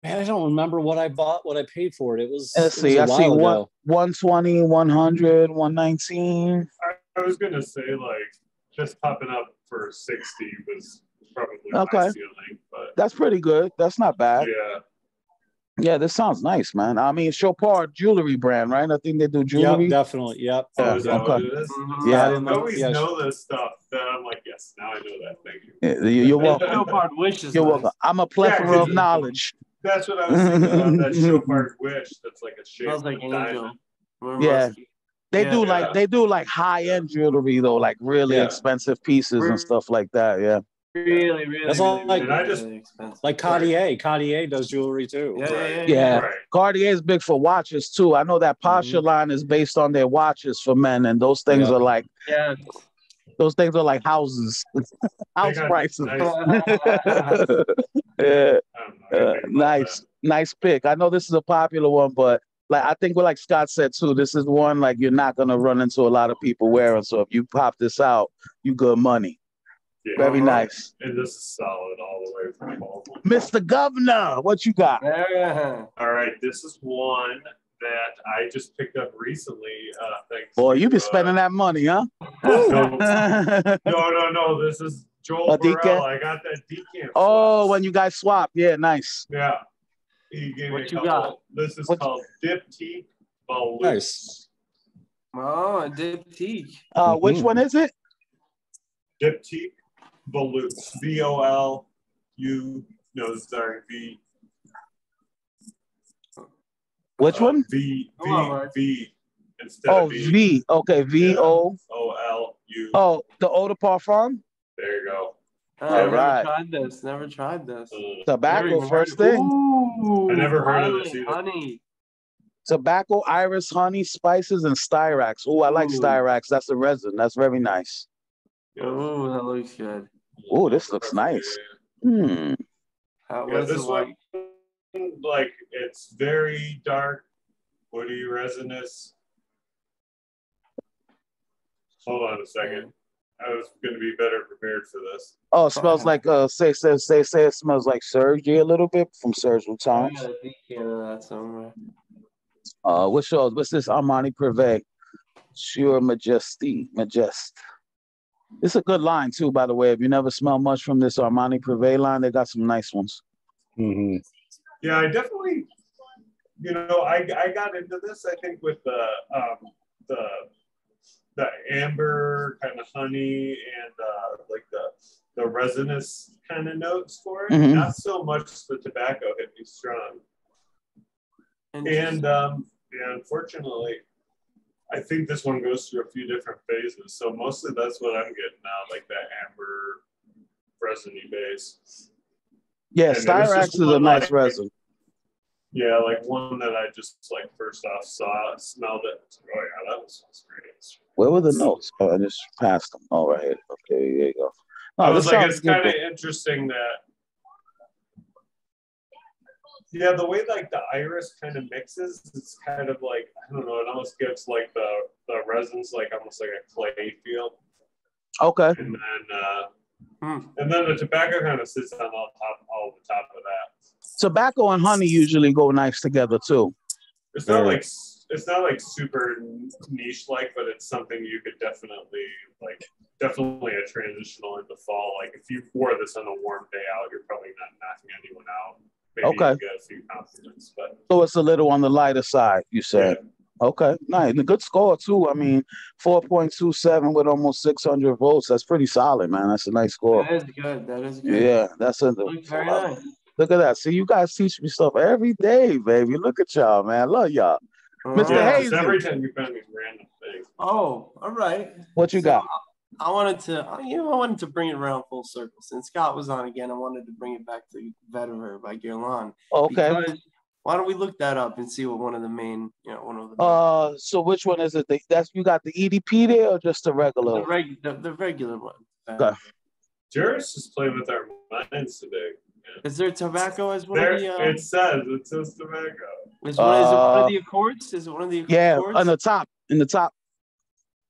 Speaker 3: Man, I don't remember what I bought, what I paid for it. It was.
Speaker 1: let's
Speaker 3: it was
Speaker 1: see,
Speaker 3: a
Speaker 1: I see
Speaker 3: while
Speaker 1: one
Speaker 3: ago.
Speaker 1: 120, 100, 119.
Speaker 2: I, I was going to say, like, just popping up for 60 was probably
Speaker 1: Okay.
Speaker 2: my ceiling. But
Speaker 1: That's pretty good. That's not bad.
Speaker 2: yeah.
Speaker 1: Yeah, this sounds nice, man. I mean, Chopard jewelry brand, right? I think they do jewelry.
Speaker 3: Yep, definitely. Yep.
Speaker 1: Yeah,
Speaker 2: Oh, is that
Speaker 1: okay.
Speaker 2: what it is?
Speaker 4: Mhm.
Speaker 1: Yeah.
Speaker 3: I didn't
Speaker 2: I
Speaker 3: know-
Speaker 2: always
Speaker 3: yeah,
Speaker 2: know this stuff. Then I'm like, yes, now I know that. Thank you.
Speaker 1: You- You're welcome.
Speaker 4: Leopard wish is
Speaker 1: You're
Speaker 4: nice.
Speaker 1: welcome. I'm a plethora
Speaker 2: 'cause
Speaker 1: of knowledge.
Speaker 2: That's what I was thinking of. That Chopard wish. That's like a shape
Speaker 4: Smells
Speaker 2: of
Speaker 4: like
Speaker 2: a
Speaker 4: angel.
Speaker 2: diamond.
Speaker 1: Yeah.
Speaker 4: musky.
Speaker 1: They
Speaker 4: Yeah.
Speaker 1: do
Speaker 2: Yeah.
Speaker 1: like they do like high end jewelry though, like really
Speaker 2: Yeah.
Speaker 1: expensive pieces and stuff like that. Yeah.
Speaker 4: Really, really,
Speaker 3: That's all
Speaker 4: really,
Speaker 3: like-
Speaker 2: And I
Speaker 4: really,
Speaker 2: just-
Speaker 3: Like Cartier. Cartier does jewelry too.
Speaker 4: yeah, yeah, yeah,
Speaker 1: Yeah.
Speaker 2: Right.
Speaker 1: Cartier is big for watches too. I know that Pasha line is based on their watches for men, and those things
Speaker 3: Yeah.
Speaker 1: are like
Speaker 4: yeah.
Speaker 1: those things are like houses, house
Speaker 2: got
Speaker 1: prices.
Speaker 2: nice-
Speaker 1: yeah,
Speaker 2: I don't know, I
Speaker 1: uh, nice, nice pick. I know this is a popular one, but like I think, what like Scott said too, this is one like you're not gonna run into a lot of people wearing. So if you pop this out, you good money.
Speaker 2: Yeah.
Speaker 1: Very nice,
Speaker 2: And this is solid all the way from Baldwin.
Speaker 1: Mr. Governor. What you got?
Speaker 4: Yeah.
Speaker 2: All right, this is one that I just picked up recently. Uh, thanks.
Speaker 1: Boy, you
Speaker 2: to,
Speaker 1: be
Speaker 2: uh,
Speaker 1: spending that money, huh?
Speaker 2: No, no, no, no. This is Joel Burrell. I got that decant.
Speaker 1: oh, when you guys swap, yeah, nice.
Speaker 2: Yeah. He gave
Speaker 4: What
Speaker 2: me a
Speaker 4: you
Speaker 2: couple.
Speaker 4: got?
Speaker 2: This is
Speaker 1: What-
Speaker 2: called Diptyque Volutes.
Speaker 3: Nice.
Speaker 4: Oh, a diptyque.
Speaker 1: Uh, which
Speaker 3: Mhm.
Speaker 1: one is it?
Speaker 2: Diptyque Volutes. V O L U. No, sorry. V.
Speaker 1: Which
Speaker 2: uh,
Speaker 1: one?
Speaker 2: V.
Speaker 4: Come on,
Speaker 2: V. V. Instead
Speaker 1: Oh,
Speaker 2: of V.
Speaker 1: V. Okay, V O.
Speaker 2: O L U.
Speaker 1: Oh, the Eau de Parfum
Speaker 2: There you go.
Speaker 4: Oh,
Speaker 1: All
Speaker 4: never
Speaker 1: right.
Speaker 4: tried this. Never tried this.
Speaker 2: Uh,
Speaker 1: tobacco. First thing,
Speaker 4: Ooh,
Speaker 2: I never heard of this
Speaker 4: honey,
Speaker 2: either.
Speaker 4: Honey.
Speaker 1: tobacco, iris, honey, spices, and styrax. Oh, I like
Speaker 4: Ooh.
Speaker 1: styrax. That's the resin. That's very nice.
Speaker 4: Oh, that looks good.
Speaker 1: Oh, this looks nice. Hmm.
Speaker 4: How,
Speaker 2: Yeah, this
Speaker 4: it like?
Speaker 2: one, like, it's very dark, woody resinous. Hold on a second. I was going to be better prepared for this.
Speaker 1: Oh, it smells like uh, say say say say it smells like Sergi a little bit from Serge
Speaker 4: I
Speaker 1: Lutens.
Speaker 4: got a decant of that somewhere.
Speaker 1: Uh, what's yours? What's this Armani Privé? Sure Majesty, Majest. It's a good line too, by the way. If you never smell much from this Armani Privé line, they got some nice ones.
Speaker 3: hmm
Speaker 2: Yeah, I definitely, you know, I, I got into this, I think, with the, um, the, the amber kind of honey and uh, like the, the resinous kind of notes for it.
Speaker 1: Mhm.
Speaker 2: Not so much the tobacco hit me strong. And um, yeah, unfortunately, I think this one goes through a few different phases. So mostly that's what I'm getting now, like that amber resiny base.
Speaker 1: Yeah,
Speaker 2: And
Speaker 1: Styrax is a nice resin.
Speaker 2: Yeah, like one that I just like first off saw, smelled it. Oh yeah, that was smells great.
Speaker 1: Where were the notes? Oh, I just passed them. All right. Okay, there you go.
Speaker 2: I
Speaker 1: Oh,
Speaker 2: was like, it's kind of interesting that. Yeah, the way like the iris kind of mixes, it's kind of like I don't know. It almost gives like the the resins like almost like a clay feel,
Speaker 1: Okay.
Speaker 2: and then uh,
Speaker 4: Hmm.
Speaker 2: and then the tobacco kind of sits on all top all the top of that.
Speaker 1: Tobacco and honey usually go nice together too.
Speaker 2: It's not like it's not like super niche like, but it's something you could definitely like definitely a transitional in the fall. Like if you wore this on a warm day out, you're probably not knocking anyone out. Maybe
Speaker 1: Okay.
Speaker 2: you get a few compliments, but
Speaker 1: So it's a little on the lighter side, you said. Okay, nice. And a good score too. I mean, 4.27 with almost 600 votes. That's pretty solid, man. That's a nice score.
Speaker 4: That is good. That is good.
Speaker 1: Yeah, that's a
Speaker 4: very nice.
Speaker 1: Look at that. See, you guys teach me stuff every day, baby. Look at y'all, man. Love y'all. Mr.
Speaker 2: yeah,
Speaker 1: Hazen.
Speaker 2: just every time you find these random things.
Speaker 4: Oh, all right.
Speaker 1: What you
Speaker 4: So,
Speaker 1: got?
Speaker 4: I wanted to, you know, I wanted to bring it around full circle. Since Scott was on again, I wanted to bring it back to Vetiver by Guerlain.
Speaker 1: Okay.
Speaker 4: Because why don't we look that up and see what one of the main, you know, one of the,
Speaker 1: Uh, so which one is it? The, that's you got the EDP there or just the regular?
Speaker 4: the, reg, the, the regular one.
Speaker 1: Okay.
Speaker 2: Juris is playing with our minds today.
Speaker 4: Is there tobacco as one
Speaker 2: There,
Speaker 4: of the? Uh,
Speaker 2: it says it says tobacco.
Speaker 4: is, one, is it one
Speaker 1: Uh,
Speaker 4: of the accords? Is it one of the
Speaker 1: Yeah,
Speaker 4: accords?
Speaker 1: on the top, in the top.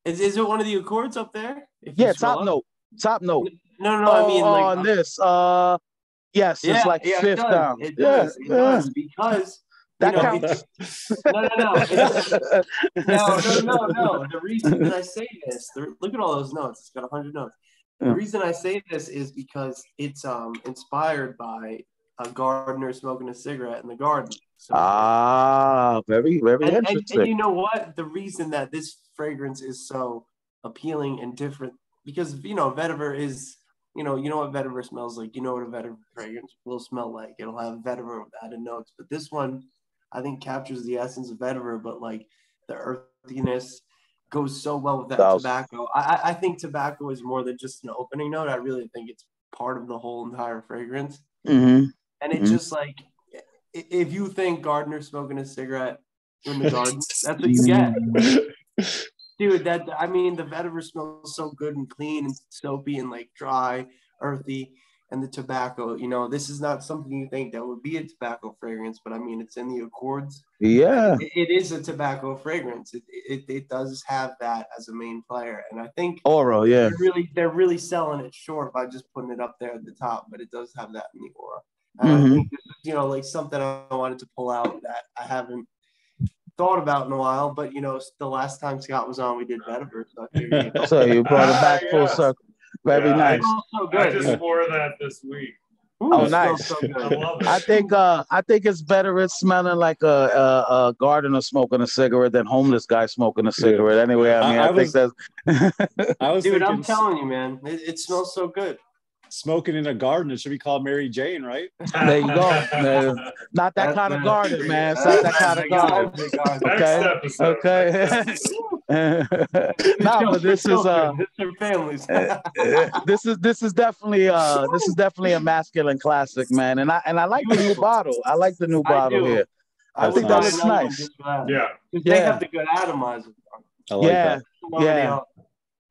Speaker 4: is, is it one of the accords up there? If
Speaker 1: Yeah, top
Speaker 4: up?
Speaker 1: note. Top note.
Speaker 4: No, no, no. I mean
Speaker 1: Oh,
Speaker 4: like
Speaker 1: on this. Uh, yes,
Speaker 4: Yeah,
Speaker 1: it's like
Speaker 4: yeah,
Speaker 1: fifth
Speaker 4: does.
Speaker 1: down.
Speaker 4: It
Speaker 1: yeah,
Speaker 4: does. It
Speaker 1: yeah.
Speaker 4: does because
Speaker 1: That
Speaker 4: you know,
Speaker 1: counts.
Speaker 4: it's- no, no, no. No, no, no, no. The reason that I say this, the, look at all those notes. It's got hundred notes. The reason I say this is because it's um inspired by a gardener smoking a cigarette in the garden. So,
Speaker 1: Ah, very, very
Speaker 4: and, and,
Speaker 1: interesting.
Speaker 4: and you know what? The reason that this fragrance is so appealing and different because you know vetiver is you know you know what vetiver smells like. You know what a vetiver fragrance will smell like. It'll have vetiver added notes, but this one I think captures the essence of vetiver, but like the earthiness goes so well with that
Speaker 1: Thousand.
Speaker 4: tobacco. I, I- I think tobacco is more than just an opening note. I really think it's part of the whole entire fragrance.
Speaker 1: hmm
Speaker 4: And it's
Speaker 1: Mhm.
Speaker 4: just like if you think Gardner smoking a cigarette in the garden, that's what you get. Dude, that I mean the vetiver smells so good and clean and soapy and like dry, earthy, and the tobacco, you know, this is not something you think that would be a tobacco fragrance, but I mean it's in the accords.
Speaker 1: Yeah.
Speaker 4: It, it is a tobacco fragrance. It, it it does have that as a main player. And I think
Speaker 1: Oral, yeah.
Speaker 4: they're really they're really selling it short by just putting it up there at the top, but it does have that in the aura. And
Speaker 1: Mhm.
Speaker 4: I think this is, you know, like something I wanted to pull out that I haven't thought about in a while, but you know, the last time Scott was on, we did Vetiver. So, you
Speaker 1: So you brought it back full
Speaker 2: Yes.
Speaker 1: circle. Very
Speaker 2: Yeah, I-
Speaker 1: nice.
Speaker 4: it smells so
Speaker 2: I
Speaker 4: good.
Speaker 2: just wore that this week.
Speaker 4: Ooh,
Speaker 1: Oh, nice.
Speaker 4: so
Speaker 2: I
Speaker 4: good.
Speaker 2: love.
Speaker 1: I think uh I think it's better it's smelling like a, a, a gardener smoking a cigarette than homeless guy smoking a cigarette. Anyway, I
Speaker 3: I-
Speaker 1: mean I,
Speaker 3: I
Speaker 1: think
Speaker 3: was-
Speaker 1: that's
Speaker 3: I was
Speaker 4: Dude,
Speaker 3: thinking
Speaker 4: I'm telling you, man, it, it smells so good.
Speaker 3: Smoking in a garden. It should be called Mary Jane, right?
Speaker 1: There you go. Man, not that kind of garden, man. It's not that kind of garden.
Speaker 4: big garden.
Speaker 2: Next
Speaker 1: Okay. Okay.
Speaker 2: Next episode.
Speaker 1: nah, but this is uh
Speaker 4: This is families.
Speaker 1: uh, this is this is definitely uh this is definitely a masculine classic, man. And I and I like the new bottle. I like the new bottle
Speaker 4: do.
Speaker 1: here. I
Speaker 3: That's
Speaker 1: think that
Speaker 3: nice.
Speaker 1: looks nice.
Speaker 2: Yeah.
Speaker 4: They have the good atomizer.
Speaker 3: I like
Speaker 1: Yeah.
Speaker 3: that.
Speaker 1: Yeah.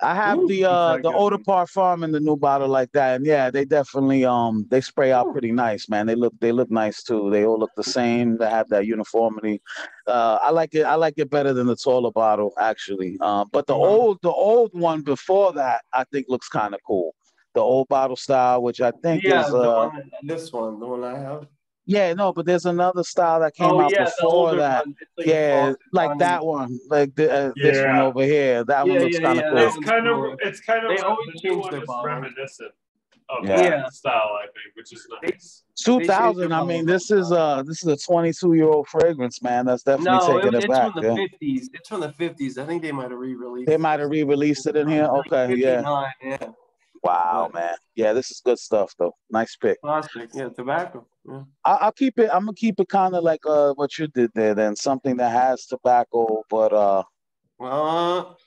Speaker 1: I have
Speaker 4: Ooh,
Speaker 1: the uh the older de Parfum in the new bottle like that, and yeah, they definitely um they spray out pretty nice, man. They look they look nice too. They all look the same. They have that uniformity. Uh, I like it. I like it better than the taller bottle actually. Um, but the
Speaker 4: Mhm.
Speaker 1: old the old one before that I think looks kind of cool. The old bottle style, which I think
Speaker 4: Yeah,
Speaker 1: is
Speaker 4: the
Speaker 1: uh
Speaker 4: one, this one, the one I have.
Speaker 1: Yeah no, but there's another style that came
Speaker 4: oh
Speaker 1: out
Speaker 4: yeah,
Speaker 1: before that.
Speaker 4: one. Like
Speaker 1: yeah,
Speaker 4: frosted
Speaker 1: like
Speaker 4: on-
Speaker 1: that one, like the, uh, this one over here. That one looks
Speaker 4: yeah,
Speaker 1: kind of
Speaker 4: yeah,
Speaker 1: cool.
Speaker 2: It's kind of it's kind of
Speaker 4: They always
Speaker 2: the new
Speaker 4: change
Speaker 2: one
Speaker 4: their
Speaker 2: is reminiscent of
Speaker 1: Yeah.
Speaker 2: that
Speaker 4: Yeah.
Speaker 2: style, I think, which is
Speaker 4: They-
Speaker 2: nice.
Speaker 1: Two
Speaker 4: changed
Speaker 1: thousand. I mean, this is uh this is a twenty two year old fragrance, man. That's definitely
Speaker 4: No,
Speaker 1: taking
Speaker 4: it,
Speaker 1: it,
Speaker 4: it's
Speaker 1: back.
Speaker 4: from the
Speaker 1: Yeah.
Speaker 4: fifties. It's from the fifties. I think they might have re-released.
Speaker 1: They
Speaker 4: it.
Speaker 1: might have re-released it in here. Okay, yeah.
Speaker 4: 59, yeah.
Speaker 1: Wow, man. Yeah, this is good stuff though. Nice pick.
Speaker 4: Plastic, yeah, tobacco. Yeah.
Speaker 1: I, I'll keep it. I'm gonna keep it kind of like uh what you did there. Then something that has tobacco, but uh
Speaker 4: Well,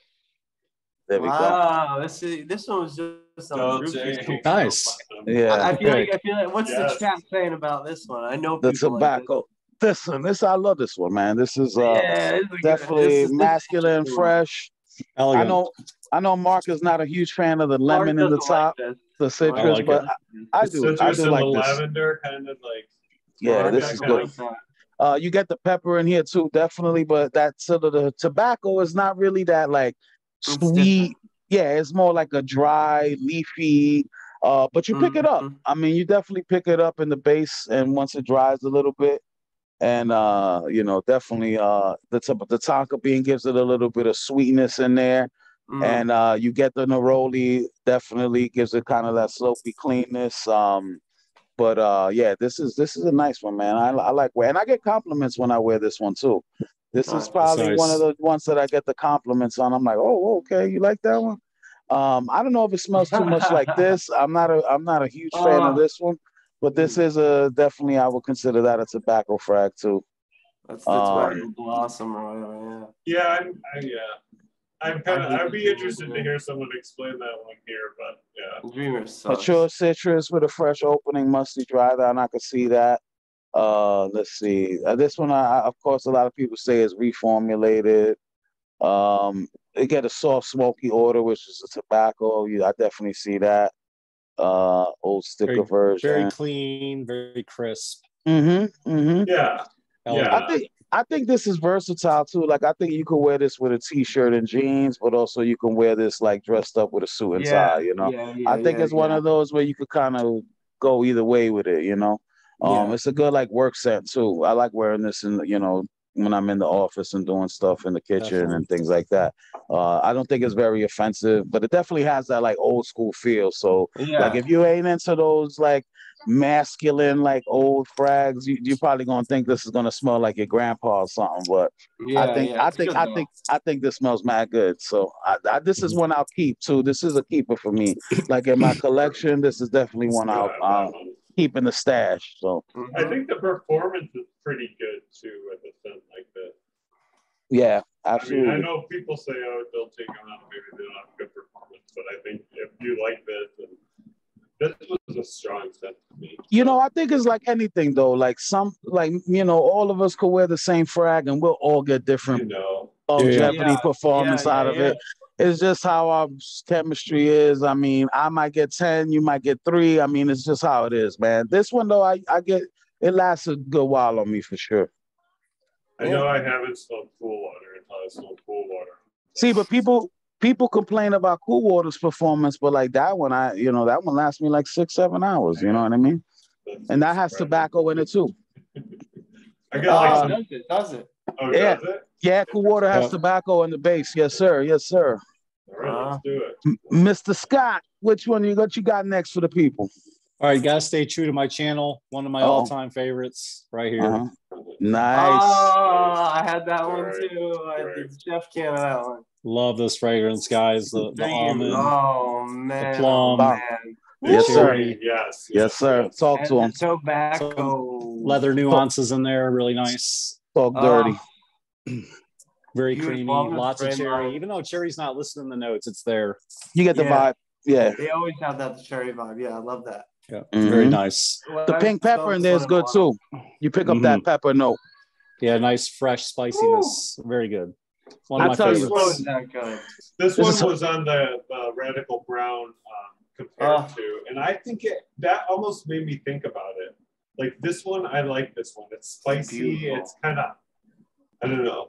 Speaker 1: there we go.
Speaker 4: wow, this is this one was just on the roof.
Speaker 2: Dolce.
Speaker 3: Nice.
Speaker 1: Yeah,
Speaker 4: I, I feel like I feel like what's
Speaker 2: Yes.
Speaker 4: the chat saying about this one? I know
Speaker 1: the
Speaker 4: people like this.
Speaker 1: tobacco. This one, this I love this one, man. This is uh
Speaker 4: yeah, this is a good-
Speaker 1: definitely
Speaker 4: this is- this is
Speaker 1: masculine,
Speaker 4: interesting.
Speaker 1: Fresh. I know. I know Mark is not a huge fan of the lemon in the
Speaker 4: doesn't like
Speaker 1: top, the citrus,
Speaker 3: like
Speaker 1: but
Speaker 3: it.
Speaker 1: I, I
Speaker 2: The
Speaker 1: do. I
Speaker 2: citrus
Speaker 1: do
Speaker 2: and
Speaker 1: like
Speaker 2: the
Speaker 1: this.
Speaker 2: lavender, kind of like
Speaker 1: Yeah, this is good. Uh, you get the pepper in here too, definitely, but that sort of the tobacco is not really that like
Speaker 4: It's
Speaker 1: sweet. Yeah, it's more like a dry, leafy. Uh, but you pick it up.
Speaker 4: Mhm.
Speaker 1: I mean, you definitely pick it up in the base, and once it dries a little bit, and uh, you know, definitely uh, the t- the tonka bean gives it a little bit of sweetness in there,
Speaker 4: Mhm.
Speaker 1: and uh, you get the neroli definitely gives it kind of that slopey cleanness. Um, but uh, yeah, this is this is a nice one, man. I, I like wear, and I get compliments when I wear this one too. This
Speaker 4: Nice.
Speaker 1: is probably
Speaker 3: That's
Speaker 1: one of the ones that I get the compliments on. I'm like, oh, okay, you like that one? Um, I don't know if it smells too much like this. I'm not a I'm not a huge fan of
Speaker 4: Uh.
Speaker 1: this one, but this is a definitely I would consider that a tobacco frag too.
Speaker 4: That's the
Speaker 1: um,
Speaker 4: tobacco blossom or whatever.
Speaker 2: yeah, I'm, I, yeah. I'm kind of.
Speaker 4: I think
Speaker 2: I'd be interested to hear someone explain that one here, but yeah.
Speaker 4: Yeah, Dreamer.
Speaker 1: Mature citrus with a fresh opening, musty dry down. I could see that. Uh, let's see. Uh, this one, I, I- of course, a lot of people say is reformulated. Um, they get a soft, smoky odor, which is a tobacco. You, I definitely see that. Uh, old sticker
Speaker 3: Very
Speaker 1: version.
Speaker 3: Very clean, very crisp.
Speaker 1: Mm-hmm. Mm-hmm.
Speaker 2: Yeah,
Speaker 3: elegant.
Speaker 1: I think I think this is versatile too. Like I think you could wear this with a t-shirt and jeans, but also you can wear this like dressed up with a suit and tie. You know.
Speaker 4: Yeah, yeah,
Speaker 1: I think
Speaker 4: yeah,
Speaker 1: it's one of those where you could kind of go either way with it, you know. Um,
Speaker 4: Yeah.
Speaker 1: it's a good like work set too. I like wearing this in, you know, when I'm in the office and doing stuff in the kitchen
Speaker 3: Definitely.
Speaker 1: and things like that. Uh, I don't think it's very offensive, but it definitely has that like old school feel. So
Speaker 4: Yeah.
Speaker 1: like if you ain't into those like masculine, like old frags, you, you're probably gonna think this is gonna smell like your grandpa or something. But
Speaker 4: Yeah,
Speaker 1: I think
Speaker 4: yeah,
Speaker 1: I think I think I think this smells mad good. So I, I, this is one I'll keep too. This is a keeper for me. Like in my collection, this is definitely one I'll, I'll. Keep in the stash. So
Speaker 2: I think the performance is pretty good too with a scent like this.
Speaker 1: yeah,
Speaker 2: I mean, I know people say, "Oh, they'll take them out, maybe they don't have good performance," but I think if you like this, and this was a strong scent to me.
Speaker 1: You know, I think it's like anything though. Like some, like you know, all of us could wear the same frag, and we'll all get
Speaker 2: you
Speaker 1: different
Speaker 2: know,
Speaker 1: longevity
Speaker 4: Yeah,
Speaker 1: performance
Speaker 4: yeah,
Speaker 1: out
Speaker 4: yeah,
Speaker 1: of it. It's just how our chemistry is. I mean, I might get 10, you might get three. I mean, it's just how it is, man. This one though, I, I get it lasts a good while on me for sure.
Speaker 2: I know I haven't smelled cool water until I smelled cool water.
Speaker 1: See, but people people complain about cool water's performance, but like that one, I you know, that one lasts me like six, seven hours, you know what I mean?
Speaker 2: That's
Speaker 1: And that has
Speaker 2: surprising.
Speaker 1: tobacco in it too.
Speaker 2: I got like
Speaker 1: Uh,
Speaker 4: does it? Does it?
Speaker 2: Oh,
Speaker 1: yeah.
Speaker 2: does it?
Speaker 1: Yeah, cool water has
Speaker 3: Yeah.
Speaker 1: tobacco in the base. Yes, sir. Yes, sir.
Speaker 2: All right, let's do it.
Speaker 1: Mr. Scott, which one you got you got next for the people?
Speaker 3: All right, gotta stay true to my channel. One of my
Speaker 1: Uh-oh.
Speaker 3: all-time favorites, right here.
Speaker 1: Uh-huh. Nice.
Speaker 4: Oh, I had that one
Speaker 2: Right,
Speaker 4: too. I
Speaker 2: right.
Speaker 4: did the chef can of that one.
Speaker 3: Love this fragrance, guys. The, the
Speaker 4: Dream.
Speaker 3: almond,
Speaker 4: Oh man,
Speaker 3: plum.
Speaker 4: oh, man.
Speaker 1: Yes, sir.
Speaker 3: cherry,
Speaker 2: Yes.
Speaker 1: Yes, sir. Talk
Speaker 4: And
Speaker 1: to him.
Speaker 4: tobacco.
Speaker 3: leather nuances in there, really nice.
Speaker 1: Talk dirty.
Speaker 3: Very creamy, lots of cherry.
Speaker 4: line.
Speaker 3: Even though cherry's not listed in the notes, it's there.
Speaker 1: You get the
Speaker 4: Yeah.
Speaker 1: vibe. Yeah.
Speaker 4: They always have that cherry vibe. Yeah, I love that.
Speaker 3: Yeah, very
Speaker 1: Mhm.
Speaker 3: nice.
Speaker 4: Well,
Speaker 1: The
Speaker 4: I
Speaker 1: pink pepper in
Speaker 4: smelled
Speaker 1: there
Speaker 4: this
Speaker 1: is
Speaker 4: one in a
Speaker 1: good too. You pick up that pepper note.
Speaker 3: Yeah, nice fresh spiciness. Very good. One of
Speaker 1: I'll
Speaker 3: my
Speaker 1: tell you-
Speaker 3: favorites.
Speaker 4: This one that good.
Speaker 2: This
Speaker 1: This
Speaker 2: one
Speaker 1: is-
Speaker 2: was on the, the radical brown um, compared
Speaker 4: Oh.
Speaker 2: to, and I think it that almost made me think about it. Like this one, I like this one. It's spicy.
Speaker 4: Beautiful.
Speaker 2: It's kind of, I don't know.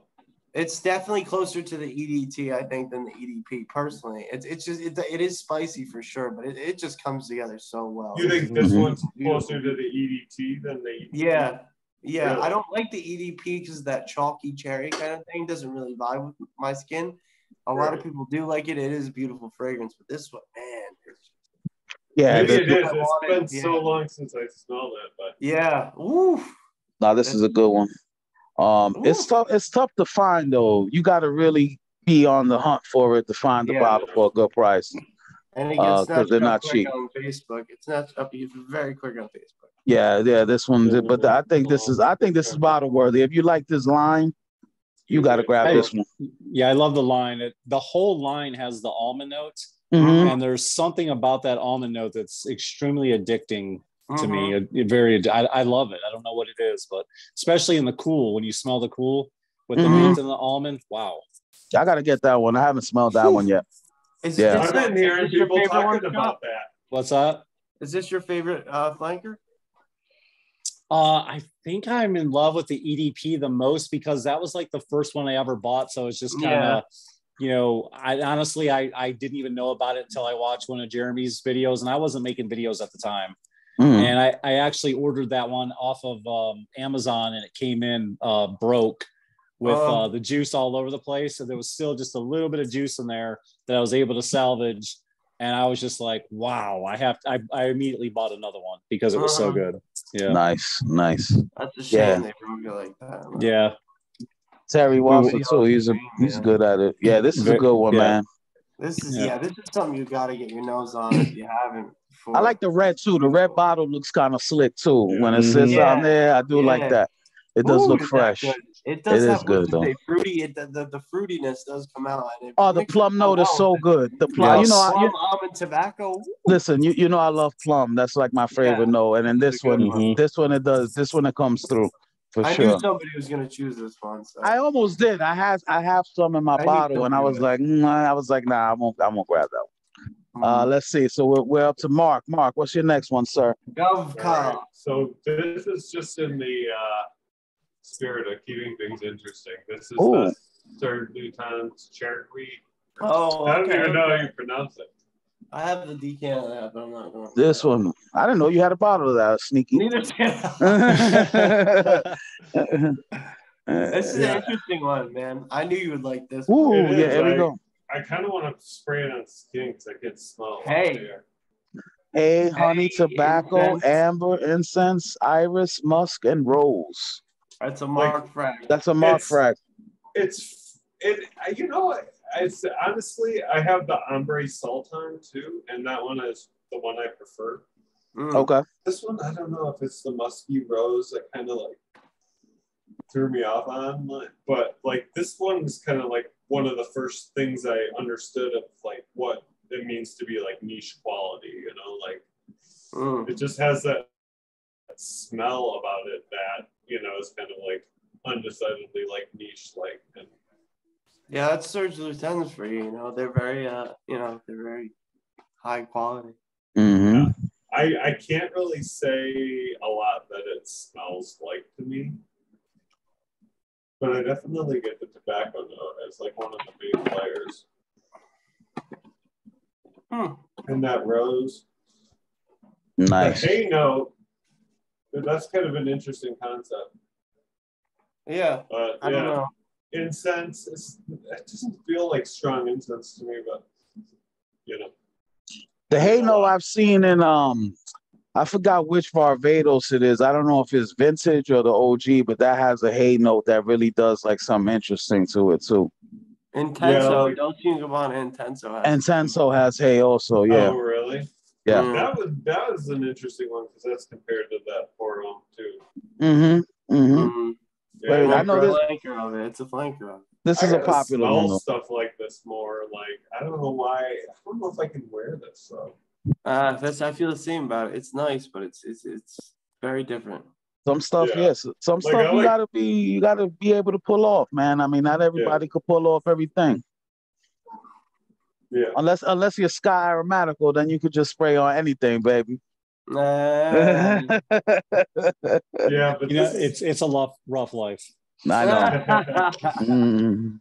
Speaker 4: It's definitely closer to the EDT, I think, than the EDP. Personally, it's it's just it, it is spicy for sure, but it, it just comes together so well.
Speaker 2: You think this
Speaker 1: Mhm.
Speaker 2: one's closer to the EDT than the EDT?
Speaker 4: Yeah, yeah.
Speaker 2: Really?
Speaker 4: I don't like the EDP because that chalky cherry kind of thing doesn't really vibe with my skin. A lot of people do like it. It is a beautiful fragrance, but this one, man, it's,
Speaker 1: Yeah.
Speaker 2: Maybe
Speaker 1: this-
Speaker 2: it is.
Speaker 4: I
Speaker 2: It's
Speaker 4: want
Speaker 2: been
Speaker 4: it,
Speaker 2: so long since I smelled it, but
Speaker 4: yeah, oof.
Speaker 1: No, this is a good one. Um, it's tough. It's tough to find though. You got to really be on the hunt for it to find the
Speaker 4: Yeah.
Speaker 1: bottle for a good price.
Speaker 4: And it
Speaker 1: Uh,
Speaker 4: gets
Speaker 1: 'cause
Speaker 4: snatched
Speaker 1: they're not cheap.
Speaker 4: on Facebook. It's not up you very quick on Facebook.
Speaker 1: Yeah, yeah. This one's, but I think this is. I think this is bottle worthy. If you like this line, you got to grab
Speaker 3: Hey.
Speaker 1: this one.
Speaker 3: Yeah, I love the line. It, the whole line has the almond notes,
Speaker 1: Mhm.
Speaker 3: and there's something about that almond note that's extremely addicting to me. It, it very, I, I love it. I don't know what it is, but especially in the cool, when you smell the cool with the
Speaker 1: Mhm.
Speaker 3: mint and the almond, wow.
Speaker 1: I got to get that one. I haven't smelled that one yet.
Speaker 4: Is,
Speaker 1: Yeah.
Speaker 4: is
Speaker 2: I've been
Speaker 4: is
Speaker 2: hearing
Speaker 4: this your
Speaker 2: people
Speaker 4: favorite
Speaker 2: talking
Speaker 4: Scott?
Speaker 2: about that.
Speaker 3: What's that?
Speaker 4: Is this your favorite uh, flanker?
Speaker 3: Uh, I think I'm in love with the EDP the most because that was like the first one I ever bought. So it's just kind of, you know, I honestly I I didn't even know about it until I watched one of Jeremy's videos, and I wasn't making videos at the time.
Speaker 1: Mm.
Speaker 3: And I I actually ordered that one off of um, Amazon, and it came in uh, broke with
Speaker 4: Oh.
Speaker 3: uh, the juice all over the place. So there was still just a little bit of juice in there that I was able to salvage. And I was just like, wow, I have I, I immediately bought another one because it was so
Speaker 4: Uh-huh.
Speaker 3: good. Yeah.
Speaker 1: Nice, nice.
Speaker 4: That's a shame
Speaker 1: Yeah.
Speaker 4: they wrote it like that.
Speaker 3: Yeah.
Speaker 1: Terry Walker
Speaker 4: we-
Speaker 1: too. He's a he's good at it. Yeah, this is a good one,
Speaker 3: yeah.
Speaker 1: man.
Speaker 4: This is
Speaker 3: Yeah.
Speaker 4: yeah. this is something you got to get your nose on if you haven't. Before.
Speaker 1: I like the red too. The red bottle looks kind of slick too. When it sits
Speaker 4: Yeah.
Speaker 1: on there, I do like that. It does
Speaker 4: Ooh,
Speaker 1: look fresh.
Speaker 4: good. It does
Speaker 1: It
Speaker 4: have
Speaker 1: is good, though.
Speaker 4: say, fruity. It, the, the the fruitiness does come out. It
Speaker 1: Oh, the plum note is so good. The plum,
Speaker 3: Yes.
Speaker 1: you know, I,
Speaker 4: plum
Speaker 1: you,
Speaker 4: almond tobacco.
Speaker 1: listen, you, you know, I love plum. That's like my favorite
Speaker 4: Yeah.
Speaker 1: note. And then this
Speaker 4: It's a good
Speaker 1: one,
Speaker 3: one. Mhm.
Speaker 1: this one, it does. This one, it comes through for
Speaker 4: I
Speaker 1: sure.
Speaker 4: knew somebody was gonna choose this one. So.
Speaker 1: I almost did. I have, I have some in my
Speaker 4: I
Speaker 1: bottle, and I was
Speaker 4: it.
Speaker 1: like, mm, I was like, nah, I won't, I won't grab that one. Uh,
Speaker 4: Mm.
Speaker 1: let's see. So we're, we're up to Mark. Mark, what's your next one, sir?
Speaker 4: Gov
Speaker 2: All right. So this is just in the uh, spirit of keeping things interesting. This is
Speaker 1: Ooh.
Speaker 2: the Serge Lutens Chergui.
Speaker 4: Oh,
Speaker 2: I don't
Speaker 4: okay,
Speaker 2: even know how you pronounce it.
Speaker 4: I have the decant of that, but I'm not going.
Speaker 1: This one, I didn't know you had a bottle of that. Sneaky.
Speaker 4: Neither did I. This is
Speaker 1: yeah.
Speaker 4: an interesting one, man. I knew you would like this.
Speaker 1: Ooh,
Speaker 4: one.
Speaker 1: Yeah, here we go.
Speaker 2: I kind of want to spray it on skin because I can smell it.
Speaker 4: Hey.
Speaker 1: honey,
Speaker 4: Hay,
Speaker 1: tobacco,
Speaker 4: incense.
Speaker 1: amber, incense, iris, musk, and rose.
Speaker 4: That's a mark frag.
Speaker 1: That's a mark
Speaker 2: It's-
Speaker 1: frag.
Speaker 2: It's it. You know, I, I honestly I have the Ambre Sultan too, and that one is the one I prefer.
Speaker 4: Mm.
Speaker 1: Okay.
Speaker 2: This one, I don't know if it's the musky rose that kind of like threw me off on, but like this one's kind of like one of the first things I understood of like what it means to be like niche quality. You know, like
Speaker 4: Mm.
Speaker 2: it just has that, that smell about it that you know is kind of like undecidedly like niche like and
Speaker 4: Yeah, that's Serge Lutens for you. You know, they're very, uh, you know, they're very high quality.
Speaker 1: Mm-hmm.
Speaker 2: I I can't really say a lot that it smells like to me. But I definitely get the tobacco note as like one of the main players.
Speaker 4: Hmm.
Speaker 2: And that rose.
Speaker 1: Nice.
Speaker 2: The hay note, that's kind of an interesting concept.
Speaker 4: Yeah,
Speaker 2: But
Speaker 4: I don't know.
Speaker 2: Incense is it doesn't feel like strong incense to me, but you know.
Speaker 1: The hay note I've seen in um, I forgot which Barbados it is. I don't know if it's vintage or the OG, but that has a hay note that really does like something interesting to it too.
Speaker 4: Intenso,
Speaker 2: like-
Speaker 4: Dolce and Gabbana Intenso. has-
Speaker 1: Intenso has hay also. Yeah,
Speaker 2: Oh really?
Speaker 1: yeah.
Speaker 4: Mm.
Speaker 2: That was that was an interesting one because that's compared to that Pour Homme too.
Speaker 1: Mm-hmm. Mm-hmm.
Speaker 4: Mm.
Speaker 2: Yeah,
Speaker 1: Wait, I know
Speaker 4: It's a
Speaker 1: this.
Speaker 4: flanker of it. It's a flanker of it.
Speaker 1: This
Speaker 2: I
Speaker 1: is a popular
Speaker 2: smell
Speaker 1: one.
Speaker 2: stuff like this more. Like I don't know why. I don't know if I can wear this. So
Speaker 4: Uh, that's I feel the same about it. It's nice, but it's it's it's very different.
Speaker 1: Some stuff,
Speaker 2: Yeah.
Speaker 1: yes. Some
Speaker 2: Like,
Speaker 1: stuff
Speaker 2: I
Speaker 1: you
Speaker 2: like-
Speaker 1: gotta be, you gotta be able to pull off, man. I mean, not everybody could pull off everything.
Speaker 2: yeah,
Speaker 1: Unless, unless you're sky Aromatico, then you could just spray on anything, baby.
Speaker 4: Uh,
Speaker 2: yeah. But
Speaker 3: You know,
Speaker 2: is,
Speaker 3: it's it's a rough rough life.
Speaker 1: I know. Mm.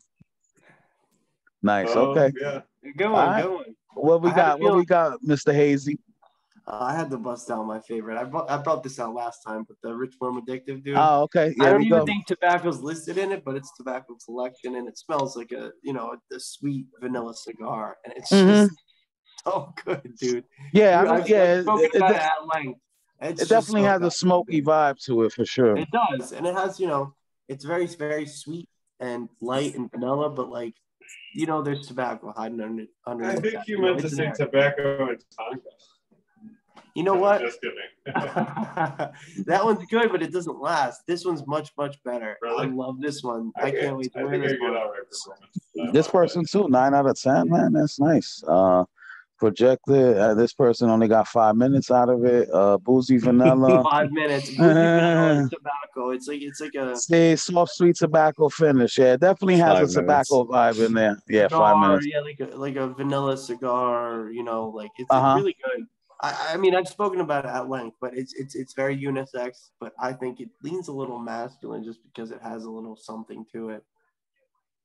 Speaker 1: Nice.
Speaker 2: Oh,
Speaker 1: Okay.
Speaker 2: Yeah.
Speaker 4: Good one,
Speaker 1: right.
Speaker 4: good one.
Speaker 1: What we
Speaker 4: I
Speaker 1: got? What we got, Mr. Hazy?
Speaker 4: Uh, I had to bust out my favorite. I brought I brought this out last time, but the Rich Warm Addictive dude.
Speaker 1: Oh, okay.
Speaker 4: I don't even
Speaker 1: go.
Speaker 4: think tobacco's listed in it, but it's tobacco selection, and it smells like a you know a sweet vanilla cigar, and it's
Speaker 1: Mhm.
Speaker 4: just so good, dude.
Speaker 1: Yeah,
Speaker 4: Dude,
Speaker 1: don't,
Speaker 4: I've-
Speaker 1: yeah.
Speaker 4: I've
Speaker 1: It,
Speaker 4: spoken
Speaker 1: it,
Speaker 4: about
Speaker 1: it,
Speaker 4: it at length. It's
Speaker 1: it definitely
Speaker 4: so
Speaker 1: has a smoky vibe to it for sure.
Speaker 4: It does, and it has you know it's very very sweet and light and vanilla, but like you know there's tobacco hiding under under.
Speaker 2: I think
Speaker 4: that,
Speaker 2: you
Speaker 4: know,
Speaker 2: meant to
Speaker 4: it's
Speaker 2: say
Speaker 4: there.
Speaker 2: tobacco and tonka.
Speaker 4: You know what?
Speaker 2: Just kidding.
Speaker 4: that one's good, but it doesn't last. This one's much much better.
Speaker 2: Really?
Speaker 4: I love this one. I,
Speaker 2: get-
Speaker 4: can't wait to
Speaker 2: I
Speaker 4: wear this
Speaker 2: get
Speaker 4: one.
Speaker 2: all right.
Speaker 1: This person too, nine out of ten, man. That's nice. Uh, projected. Uh, this person only got five minutes out of it. Uh, boozy vanilla.
Speaker 4: Five minutes. Boozy vanilla tobacco. It's like it's like a
Speaker 1: See, soft sweet tobacco finish. Yeah, it definitely has
Speaker 3: Five
Speaker 1: a tobacco vibe in there. Yeah,
Speaker 4: cigar,
Speaker 1: five minutes.
Speaker 4: Yeah, like a like a vanilla cigar. You know, like it's,
Speaker 1: Uh-huh.
Speaker 4: it's really good. I, I mean, I've spoken about it at length, but it's it's it's very unisex. But I think it leans a little masculine just because it has a little something to it.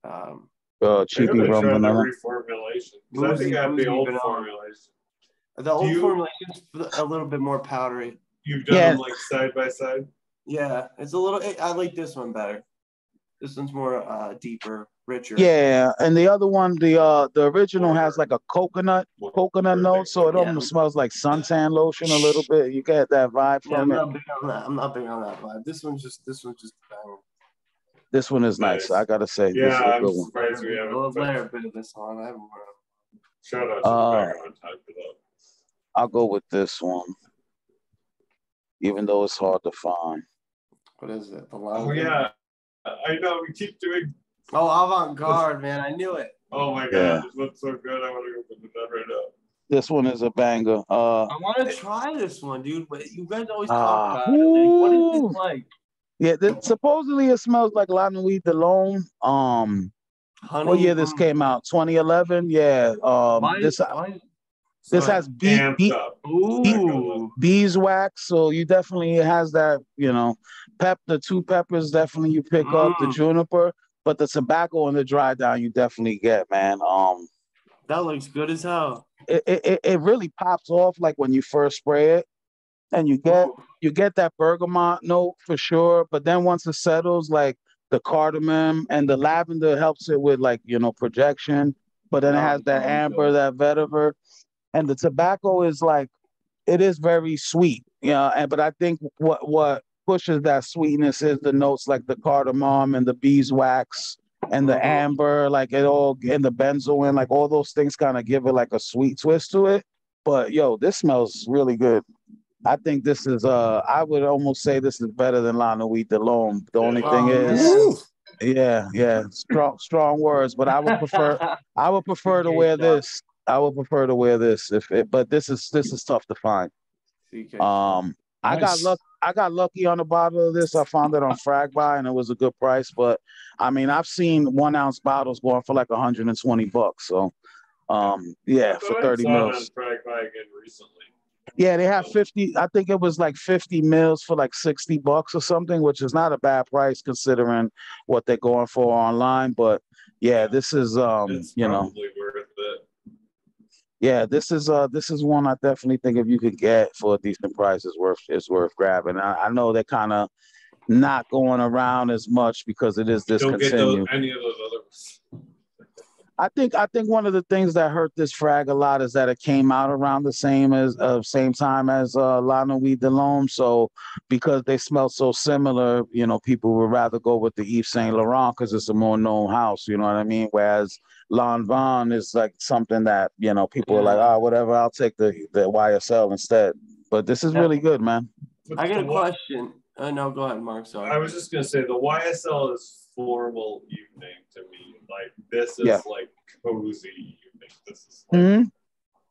Speaker 4: Um,
Speaker 1: Uh,
Speaker 2: I
Speaker 1: cheapy
Speaker 2: gotta
Speaker 1: rum
Speaker 2: try the
Speaker 1: vanilla.
Speaker 2: reformulation. 'Cause I
Speaker 4: Boozy-
Speaker 2: think I have the old
Speaker 4: vanilla.
Speaker 2: formulation.
Speaker 4: the old
Speaker 2: you-
Speaker 4: formulation's a little bit more powdery.
Speaker 2: You've done
Speaker 1: Yeah.
Speaker 2: them like side by side.
Speaker 4: Yeah, it's a little. I like this one better. This one's more uh deeper, richer.
Speaker 1: Yeah, and the other one, the uh, the original has like a coconut coconut note, so it
Speaker 4: Yeah.
Speaker 1: almost smells like suntan lotion a little bit. You get that vibe
Speaker 4: Yeah, I'm
Speaker 1: from it.
Speaker 4: not big on that. I'm not big on that vibe. This one's just. This one's just. bang.
Speaker 1: This one is nice.
Speaker 2: Nice.
Speaker 1: I gotta say, this
Speaker 2: Yeah,
Speaker 1: is a
Speaker 2: I'm
Speaker 1: good one.
Speaker 2: surprised we
Speaker 4: I'll
Speaker 2: haven't.
Speaker 4: layer a bit of this on. I haven't worn it.
Speaker 2: Shout out to
Speaker 1: Uh,
Speaker 2: the background time for that.
Speaker 1: I'll go with this one, even though it's hard to find.
Speaker 4: What is it? The
Speaker 2: Oh
Speaker 4: line.
Speaker 2: yeah, I know. We keep doing.
Speaker 4: Oh, avant garde, man. I knew it.
Speaker 2: Oh my god,
Speaker 1: Yeah.
Speaker 2: this looks so good. I want to go put that right now.
Speaker 1: This one is a banger. Uh,
Speaker 4: I want to try this one, dude. But you guys always
Speaker 1: Ah,
Speaker 4: talk about it. Like, what is this like?
Speaker 1: Yeah, this, supposedly it smells like La Nuit de L'Homme. Um,
Speaker 4: Honey.
Speaker 1: what year this
Speaker 4: mm,
Speaker 1: came out? 2011. Yeah. Um,
Speaker 4: Why,
Speaker 1: this
Speaker 4: why,
Speaker 1: this has bee,
Speaker 2: amped
Speaker 1: bee, beeswax, so you definitely it has that. You know, pep. The two peppers definitely you pick up. The
Speaker 4: Mm.
Speaker 1: juniper, but the tobacco and the dry down you definitely get, man. Um,
Speaker 4: That looks good as hell.
Speaker 1: it, it it- it really pops off like when you first spray it, and you get
Speaker 4: Ooh.
Speaker 1: You get that bergamot note for sure. But then once it settles, like the cardamom and the lavender helps it with like you know projection. But then it
Speaker 4: Oh,
Speaker 1: has that amber, that vetiver, and the tobacco is like it is very sweet. You know, and but I think what what pushes that sweetness is the notes like the cardamom and the beeswax and the
Speaker 4: Mhm.
Speaker 1: amber, like it all and the benzoin, like all those things kind of give it like a sweet twist to it. But yo, this smells really good. I think this is uh I would almost say this is better than La Nuit de L'Homme. The only thing is
Speaker 3: Woo!
Speaker 1: yeah, yeah, strong strong words, but I would prefer I would prefer to wear this. I would prefer to wear this if it but this is this is tough to find. Um I got
Speaker 3: Nice.
Speaker 1: luck I got lucky on the bottle of this. I found it on Frag Fragbuy and it was a good price, but I mean I've seen one ounce bottles going for like 120 bucks. So um yeah, for 30
Speaker 2: saw on
Speaker 1: mils.
Speaker 2: Frag Buy again recently.
Speaker 1: Yeah, they have 50, I think it was like 50 mils for like 60 bucks or something, which is not a bad price considering what they're going for online. But yeah, this is um,
Speaker 2: It's
Speaker 1: you know,
Speaker 2: probably worth it.
Speaker 1: yeah, this is uh this is one I definitely think if you could get for a decent price is worth is worth grabbing. I, I know they're kind of not going around as much because it is
Speaker 2: Don't get those,
Speaker 1: discontinued.
Speaker 2: any of those other ones.
Speaker 1: I think I think one of the things that hurt this frag a lot is that it came out around the same as uh, same time as uh, La Nuit de L'Homme. So because they smell so similar, you know, people would rather go with the Yves Saint Laurent because it's a more known house. You know what I mean? Whereas Lanvin is like something that you know people are like,
Speaker 4: Yeah.
Speaker 1: oh, whatever, I'll take the the YSL instead. But this is
Speaker 4: Yeah.
Speaker 1: really good, man.
Speaker 4: I got a question. Uh, no, go ahead, Mark. Sorry.
Speaker 2: I was just gonna say the YSL is formal evening to me. Like this is
Speaker 1: Yeah.
Speaker 2: like cozy evening. This is like
Speaker 1: Mhm.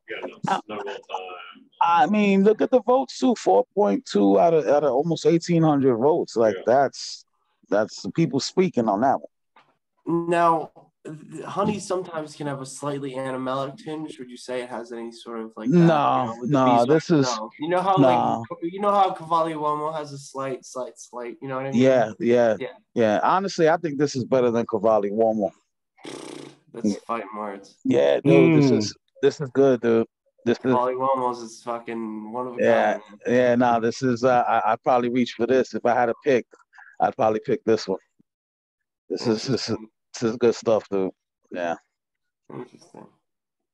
Speaker 2: you know,
Speaker 1: Uh,
Speaker 2: snuggle time.
Speaker 1: I mean, look at the votes too. Four point two out of out of almost eighteen hundred votes. Like
Speaker 2: Yeah.
Speaker 1: that's that's the people speaking on that one.
Speaker 4: Now, th- honey sometimes can have a slightly animalic tinge. Would you say it has any sort of like that?
Speaker 1: No,
Speaker 4: with the
Speaker 1: no, this is-
Speaker 4: No. You know how
Speaker 1: no.
Speaker 4: like you know how Cavalli Uomo has a slight, slight, slight. You know what I mean?
Speaker 1: Yeah, yeah,
Speaker 4: Yeah.
Speaker 1: yeah, Honestly, I think this is better than Cavalli Uomo.
Speaker 4: That's fighting words.
Speaker 1: Yeah, dude, this
Speaker 3: Mm.
Speaker 1: is this is good, dude. This is
Speaker 4: Cavalli Uomo's is fucking one of a
Speaker 1: Yeah.
Speaker 4: kind. man.
Speaker 1: yeah, nah, this is uh, I I'd probably reach for this if I had a pick. I'd probably pick this one. This is this is
Speaker 4: Interesting.
Speaker 1: this is good stuff, dude. Yeah,
Speaker 4: Interesting.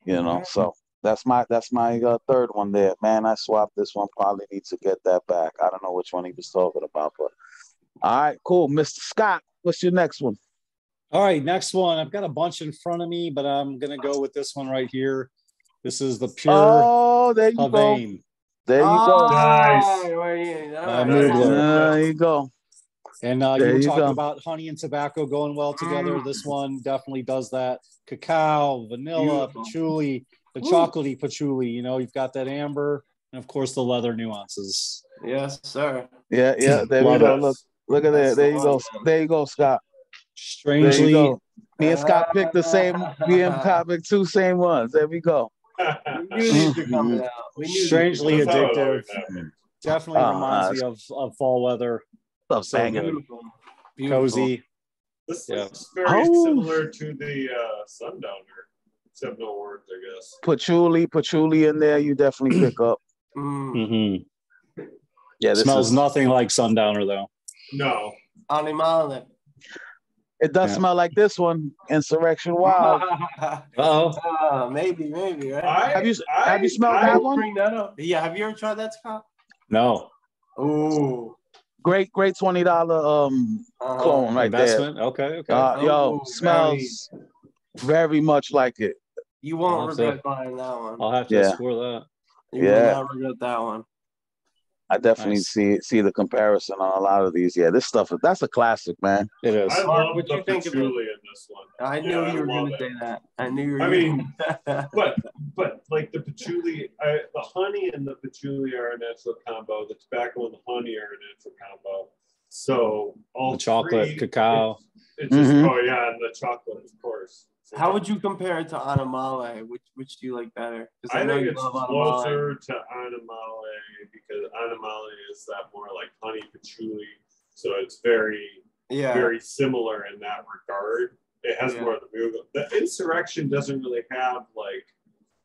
Speaker 1: you know. So that's my that's my uh, third one there, man. I swapped this one. Probably need to get that back. I don't know which one he was talking about, but all right, cool, Mr. Scott. What's your next one?
Speaker 3: All right, next one. I've got a bunch in front of me, but I'm gonna go with this one right here. This is the pure
Speaker 1: Oh, there you go.
Speaker 3: Havane.
Speaker 1: There you
Speaker 4: Oh,
Speaker 1: go.
Speaker 2: Nice.
Speaker 4: right,
Speaker 3: Uh,
Speaker 4: alright.
Speaker 1: There you go.
Speaker 3: And uh, you were
Speaker 1: you
Speaker 3: talking
Speaker 1: go.
Speaker 3: about honey and tobacco going well together.
Speaker 4: Mm.
Speaker 3: This one definitely does that. Cacao, vanilla,
Speaker 4: Beautiful.
Speaker 3: patchouli, the
Speaker 4: Woo.
Speaker 3: chocolatey patchouli. You know, you've got that amber, and of course the leather nuances.
Speaker 4: Yes, sir.
Speaker 1: Yeah, yeah. There we
Speaker 3: Love
Speaker 1: go.
Speaker 3: it.
Speaker 1: Look, look at that.
Speaker 4: That's
Speaker 1: There
Speaker 4: the
Speaker 1: you go.
Speaker 4: one.
Speaker 1: There you go, Scott. There you
Speaker 3: Strangely,
Speaker 1: go. Me and Scott picked the same. Me and Scott picked two same ones. There we go.
Speaker 4: We knew these were coming out. We knew these were
Speaker 3: Strangely
Speaker 2: That's how it
Speaker 3: addictive. definitely
Speaker 1: Oh,
Speaker 3: reminds me of, of fall weather.
Speaker 1: Stuff
Speaker 3: So
Speaker 4: Beautiful. Beautiful.
Speaker 3: Cozy.
Speaker 2: This
Speaker 3: Yeah.
Speaker 2: is very
Speaker 1: Oh.
Speaker 2: similar to the uh, Sundowner, except no words, I guess.
Speaker 1: Patchouli, patchouli in there. You definitely pick up.
Speaker 4: Mm.
Speaker 3: hmm
Speaker 1: Yeah, this
Speaker 3: Smells
Speaker 1: is,
Speaker 3: nothing like Sundowner though.
Speaker 2: No,
Speaker 4: Animale.
Speaker 1: It does
Speaker 3: Yeah.
Speaker 1: smell like this one. Insurrection Wild.
Speaker 3: Oh,
Speaker 4: Ah, maybe, maybe, right?
Speaker 2: I,
Speaker 1: Have you-
Speaker 2: I,
Speaker 1: have you smelled
Speaker 2: I,
Speaker 1: that one?
Speaker 4: Bring that up. Yeah, have you ever tried that, Scott?
Speaker 3: no.
Speaker 4: Oh,
Speaker 1: Great, great twenty dollar um
Speaker 4: uh,
Speaker 1: clone right there.
Speaker 3: Investment. Okay. Okay.
Speaker 1: Uh, yo,
Speaker 4: Oh,
Speaker 1: smells very much like it.
Speaker 4: You won't
Speaker 3: I'll have to-
Speaker 4: regret buying that one.
Speaker 3: I'll have to
Speaker 1: Yeah.
Speaker 3: score that.
Speaker 4: You
Speaker 1: Yeah.
Speaker 4: will not regret that one.
Speaker 1: I definitely
Speaker 3: Nice.
Speaker 1: see see the comparison on a lot of these. Yeah, this stuff that's a classic, man.
Speaker 3: It is.
Speaker 2: I love
Speaker 4: what'd
Speaker 2: the
Speaker 4: you think of
Speaker 2: patchouli in this one.
Speaker 4: I knew
Speaker 2: Yeah, I
Speaker 4: you were going to
Speaker 2: it.
Speaker 4: say that. I knew you were
Speaker 2: I
Speaker 4: gonna-
Speaker 2: mean, But but like the patchouli, I, the honey and the patchouli are a natural combo. The tobacco and the honey are a natural combo. So all
Speaker 3: The chocolate,
Speaker 2: three,
Speaker 3: cacao.
Speaker 2: It's, it's just
Speaker 1: Mhm.
Speaker 2: oh yeah, and the chocolate, of course. So
Speaker 4: How would you compare it to Animale? Which which do you like better? 'Cause
Speaker 2: I
Speaker 4: know
Speaker 2: think
Speaker 4: you
Speaker 2: it's
Speaker 4: love
Speaker 2: closer to Animale is that more like honey patchouli. So it's very
Speaker 4: Yeah.
Speaker 2: very similar in that regard. It has
Speaker 4: Yeah.
Speaker 2: more of the movement. The insurrection doesn't really have like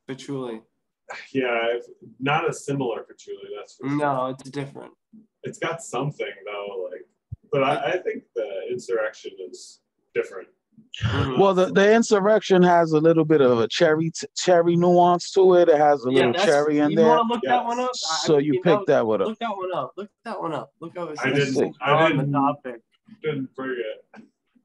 Speaker 4: Patchouli.
Speaker 2: yeah, not a similar patchouli. That's for sure.
Speaker 4: No, it's different.
Speaker 2: It's got something though, like, but I, I think the insurrection is different.
Speaker 4: Mhm.
Speaker 1: Well, the, the insurrection has a little bit of a cherry t- cherry nuance to it. It has a
Speaker 4: Yeah,
Speaker 1: little
Speaker 4: that's-
Speaker 1: cherry in
Speaker 4: you
Speaker 1: there.
Speaker 4: want to look that one up? I-
Speaker 1: So
Speaker 4: I
Speaker 1: you
Speaker 4: mean,
Speaker 1: picked
Speaker 4: that.
Speaker 1: that one up.
Speaker 4: Look that one up. Look that one up. Look up.
Speaker 2: I didn't- I
Speaker 4: we're on
Speaker 2: didn't-
Speaker 4: the topic.
Speaker 2: Didn't bring it.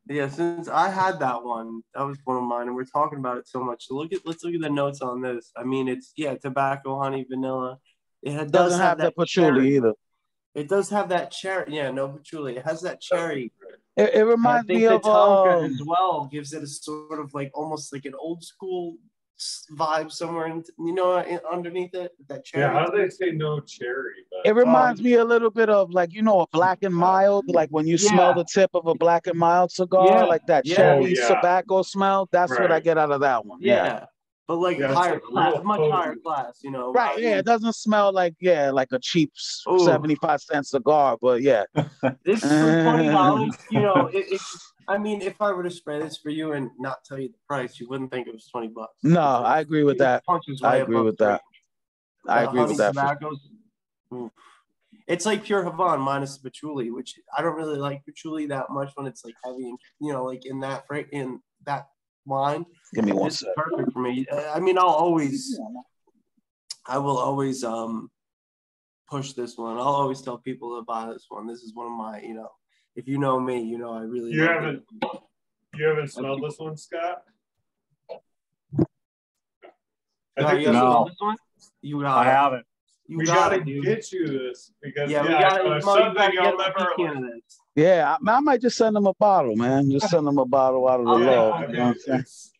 Speaker 4: Yeah, since I had that one, that was one of mine, and we're talking about it so much. So look at let's look at the notes on this. I mean, it's yeah, tobacco, honey, vanilla. It does
Speaker 1: Doesn't have the
Speaker 4: that
Speaker 1: patchouli
Speaker 4: cherry.
Speaker 1: either.
Speaker 4: It does have that cherry. Yeah, no patchouli. It has that cherry.
Speaker 1: It, it
Speaker 4: I
Speaker 1: reminds
Speaker 4: think
Speaker 1: me
Speaker 4: the
Speaker 1: of
Speaker 4: Tonka
Speaker 1: um,
Speaker 4: as well gives it a sort of like almost like an old school vibe somewhere, in, you know, in, underneath it. That cherry.
Speaker 2: Yeah, how do they say no cherry? But,
Speaker 1: It reminds
Speaker 4: Um,
Speaker 1: me a little bit of like you know a black and mild, like when you smell the tip of a black and mild cigar,
Speaker 4: Yeah,
Speaker 1: like that
Speaker 4: yeah.
Speaker 1: cherry
Speaker 2: Oh, yeah.
Speaker 1: tobacco smell. That's what I get out of that one.
Speaker 4: yeah.
Speaker 1: Yeah.
Speaker 4: but like
Speaker 2: Yeah,
Speaker 4: higher class, much
Speaker 2: potent.
Speaker 4: higher class. You know.
Speaker 1: Right.
Speaker 4: I
Speaker 1: Yeah. It doesn't smell like yeah, like a cheap
Speaker 4: Ooh.
Speaker 1: seventy-five cent cigar, but yeah.
Speaker 4: This is for twenty dollars, you know, it, it, I mean, if I were to spray this for you and not tell you the price, you wouldn't think it was twenty bucks.
Speaker 1: No, I agree with
Speaker 4: It
Speaker 1: that. I agree with that. I agree with that.
Speaker 4: tobaccos, oof. It's like pure Havana minus the patchouli, which I don't really like patchouli that much when it's like heavy and you know, like in that fra- in that line.
Speaker 1: Give me one
Speaker 4: This is
Speaker 1: sec.
Speaker 4: perfect for me. Uh, I mean, I'll always, I will always um push this one. I'll always tell people to buy this one. This is one of my, you know, if you know me, you know I really.
Speaker 2: You haven't-
Speaker 4: it.
Speaker 2: You haven't smelled this one, Scott? I
Speaker 4: No, you
Speaker 2: this
Speaker 3: No.
Speaker 4: haven't this one? You got
Speaker 3: I
Speaker 4: it.
Speaker 3: haven't.
Speaker 4: You
Speaker 2: we
Speaker 4: got
Speaker 2: gotta get you this because
Speaker 4: yeah,
Speaker 2: yeah,
Speaker 4: we got
Speaker 2: uh,
Speaker 4: it. Mo, you
Speaker 2: something
Speaker 4: gotta
Speaker 2: you'll
Speaker 4: get
Speaker 2: never.
Speaker 4: a can of this.
Speaker 1: Yeah, I, I might just send them a bottle, man. Just send them a bottle out of the
Speaker 4: Oh, yeah,
Speaker 1: low. You know what I'm
Speaker 2: it's,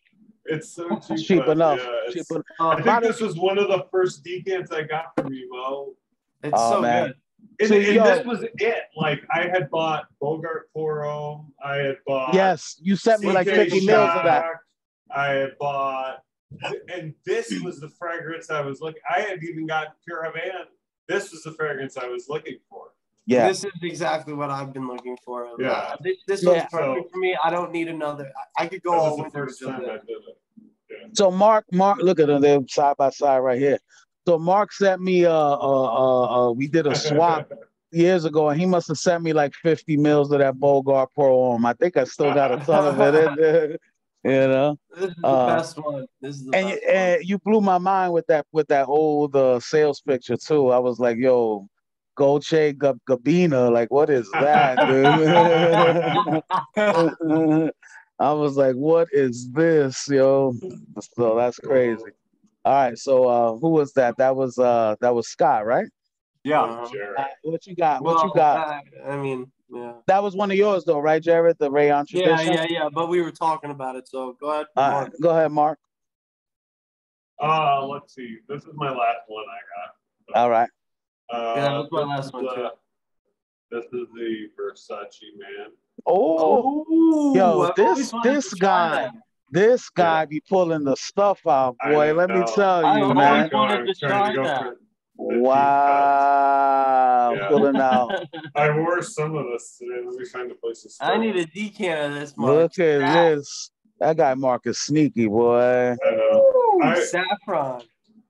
Speaker 2: it's so cheap.
Speaker 1: Cheap
Speaker 2: but,
Speaker 1: enough.
Speaker 2: yeah,
Speaker 1: cheap enough.
Speaker 4: Uh,
Speaker 2: I think this was one of the first decants I got from you, Mo.
Speaker 4: it's
Speaker 1: Oh,
Speaker 4: so
Speaker 1: man.
Speaker 4: good.
Speaker 2: And,
Speaker 1: So,
Speaker 2: and
Speaker 1: yo-
Speaker 2: this was it. Like I had bought Bogart Pour Homme. I had bought
Speaker 1: Yes, you sent me like
Speaker 2: CK
Speaker 1: 50 mils of that.
Speaker 2: I had bought, and this was the fragrance I was looking. I had even got Pure Havana. This was the fragrance I was looking for.
Speaker 1: Yeah.
Speaker 4: This is exactly what I've been looking for.
Speaker 2: Yeah.
Speaker 4: Uh, This, this
Speaker 1: Yeah.
Speaker 4: one's perfect for me. I don't need another. I I could go
Speaker 2: That
Speaker 4: all
Speaker 2: the
Speaker 4: winter
Speaker 2: first
Speaker 4: with
Speaker 2: time I did it.
Speaker 1: So Mark, Mark, look at them. They're side by side right here. So Mark sent me uh uh uh, uh we did a swap years ago, and he must have sent me like 50 mils of that Bogart Pour Homme. I think I still got a ton of it in there. You know,
Speaker 4: This is the
Speaker 1: Uh,
Speaker 4: best one. This is the
Speaker 1: and
Speaker 4: best
Speaker 1: you, and you blew my mind with that with that old uh, sales picture too. I was like, "Yo, Dolce Gab- Gabbana, like what is that, dude?" I was like, "What is this, yo?" So that's crazy. All right, so uh, who was that? That was uh, that was Scott, right?
Speaker 3: Yeah.
Speaker 2: Jared.
Speaker 1: Uh, what you got?
Speaker 4: well,
Speaker 1: what you got?
Speaker 4: I, I mean, yeah.
Speaker 1: that was one of yours, though, right, Jared? The
Speaker 4: Reyane
Speaker 1: Tradition.
Speaker 4: yeah, yeah. yeah. But we were talking about it, so go ahead.
Speaker 1: All
Speaker 4: Mark.
Speaker 1: right, go ahead, Mark.
Speaker 2: Uh, let's see. This is my last one I got.
Speaker 1: All right.
Speaker 2: Uh,
Speaker 4: Yeah, that was my
Speaker 2: this
Speaker 4: last
Speaker 2: is
Speaker 4: one,
Speaker 2: the-
Speaker 4: too.
Speaker 2: This is the Versace man.
Speaker 1: Oh,
Speaker 4: Oh,
Speaker 1: Yo, this- this guy- this guy be pulling the stuff out,
Speaker 2: I
Speaker 1: boy. Let me tell
Speaker 4: I
Speaker 1: you,
Speaker 4: always
Speaker 1: man.
Speaker 4: wanted to
Speaker 2: trying
Speaker 4: try that.
Speaker 2: For- the deep
Speaker 1: Wow,
Speaker 2: Yeah.
Speaker 1: pulling out.
Speaker 2: I wore some of this today. Let me find a place to store.
Speaker 4: I need a decant of this, Mark.
Speaker 1: Look at
Speaker 4: That-
Speaker 1: this. That guy Mark is sneaky, boy.
Speaker 2: I know.
Speaker 4: Ooh,
Speaker 2: I-
Speaker 4: saffron.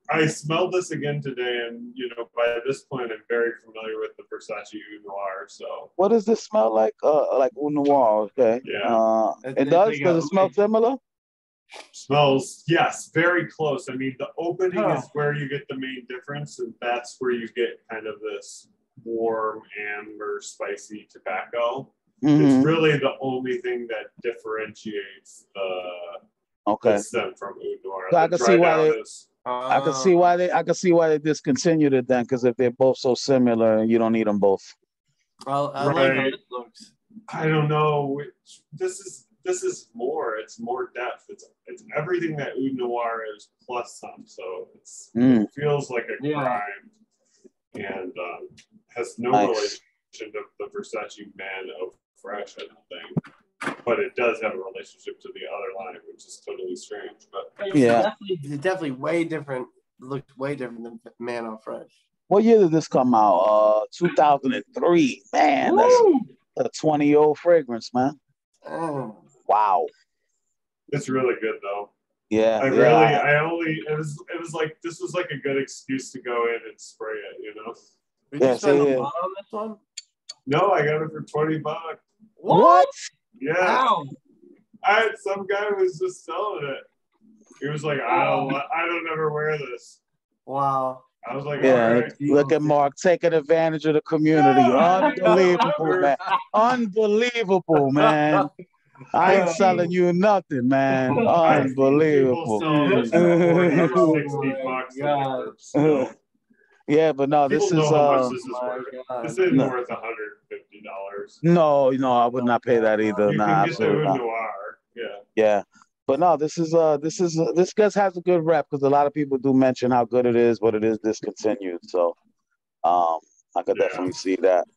Speaker 2: I smelled this again today, and you know, by this point, I'm very familiar with the Versace Oud Noir. So
Speaker 1: What does this smell like? Uh, like Oud Noir, okay.
Speaker 2: Yeah.
Speaker 1: Uh, it does.
Speaker 4: like
Speaker 1: Does it smell similar?
Speaker 2: Smells, yes, very close. I mean, the opening
Speaker 4: Huh.
Speaker 2: is where you get the main difference, and that's where you get kind of this warm amber, spicy tobacco.
Speaker 1: Mhm.
Speaker 2: It's really the only thing that differentiates the
Speaker 1: Okay.
Speaker 2: the stem from Oud
Speaker 1: So I can see why
Speaker 2: down
Speaker 1: they-
Speaker 2: is-
Speaker 1: I can see why they. I can see why they discontinued it then, because if they're both so similar, you don't need them both.
Speaker 4: Well, I like how
Speaker 2: Right.
Speaker 4: this looks.
Speaker 2: I don't know. Which, this is this is more. It's more depth. It's it's everything that Oud Noir is plus some. So it's
Speaker 1: Mm.
Speaker 2: it feels like a
Speaker 4: Yeah.
Speaker 2: crime, and um, has no
Speaker 1: Nice.
Speaker 2: relation to the Versace Man Eau Fraiche. I don't think, but it does have a relationship to the other line, which is totally strange. But
Speaker 4: It's
Speaker 1: Yeah.
Speaker 4: definitely, definitely way different. Looked way different than Man Eau Fraiche.
Speaker 1: What year did this come out? Uh, 2003. Man, that's a 20 year old fragrance, man.
Speaker 4: Oh.
Speaker 1: Wow.
Speaker 2: it's really good though.
Speaker 1: Yeah.
Speaker 2: I
Speaker 1: yeah.
Speaker 2: really, I only, it was, it was like this was like a good excuse to go in and spray it. You know.
Speaker 4: Did
Speaker 1: Yeah,
Speaker 4: you spend
Speaker 1: see,
Speaker 4: a lot on this one?
Speaker 2: No, I got it for twenty bucks.
Speaker 1: What?
Speaker 2: Yeah.
Speaker 4: Wow.
Speaker 2: I had some guy who was just selling it. He was like, I don't, I don't ever wear this.
Speaker 4: Wow.
Speaker 2: I was like,
Speaker 1: Yeah, look,
Speaker 2: right.
Speaker 1: look at Mark taking advantage of the community. Unbelievable, man. Unbelievable, man. I ain't selling you nothing, man.
Speaker 2: I've seen people
Speaker 1: Unbelievable.
Speaker 2: sell this for 40 or 60
Speaker 4: Oh
Speaker 2: bucks. So
Speaker 1: Yeah, but no,
Speaker 2: People
Speaker 1: this is uh
Speaker 2: this is worth.
Speaker 4: God.
Speaker 2: This isn't
Speaker 1: No.
Speaker 2: worth $150.
Speaker 1: no, no, I would not pay that either.
Speaker 2: You
Speaker 1: Nah,
Speaker 2: can get the
Speaker 1: absolutely not.
Speaker 2: Yeah.
Speaker 1: Yeah. But no, this is uh this is uh, this guest has a good rep because a lot of people do mention how good it is, but it is discontinued. So um I could
Speaker 2: Yeah.
Speaker 1: definitely see that.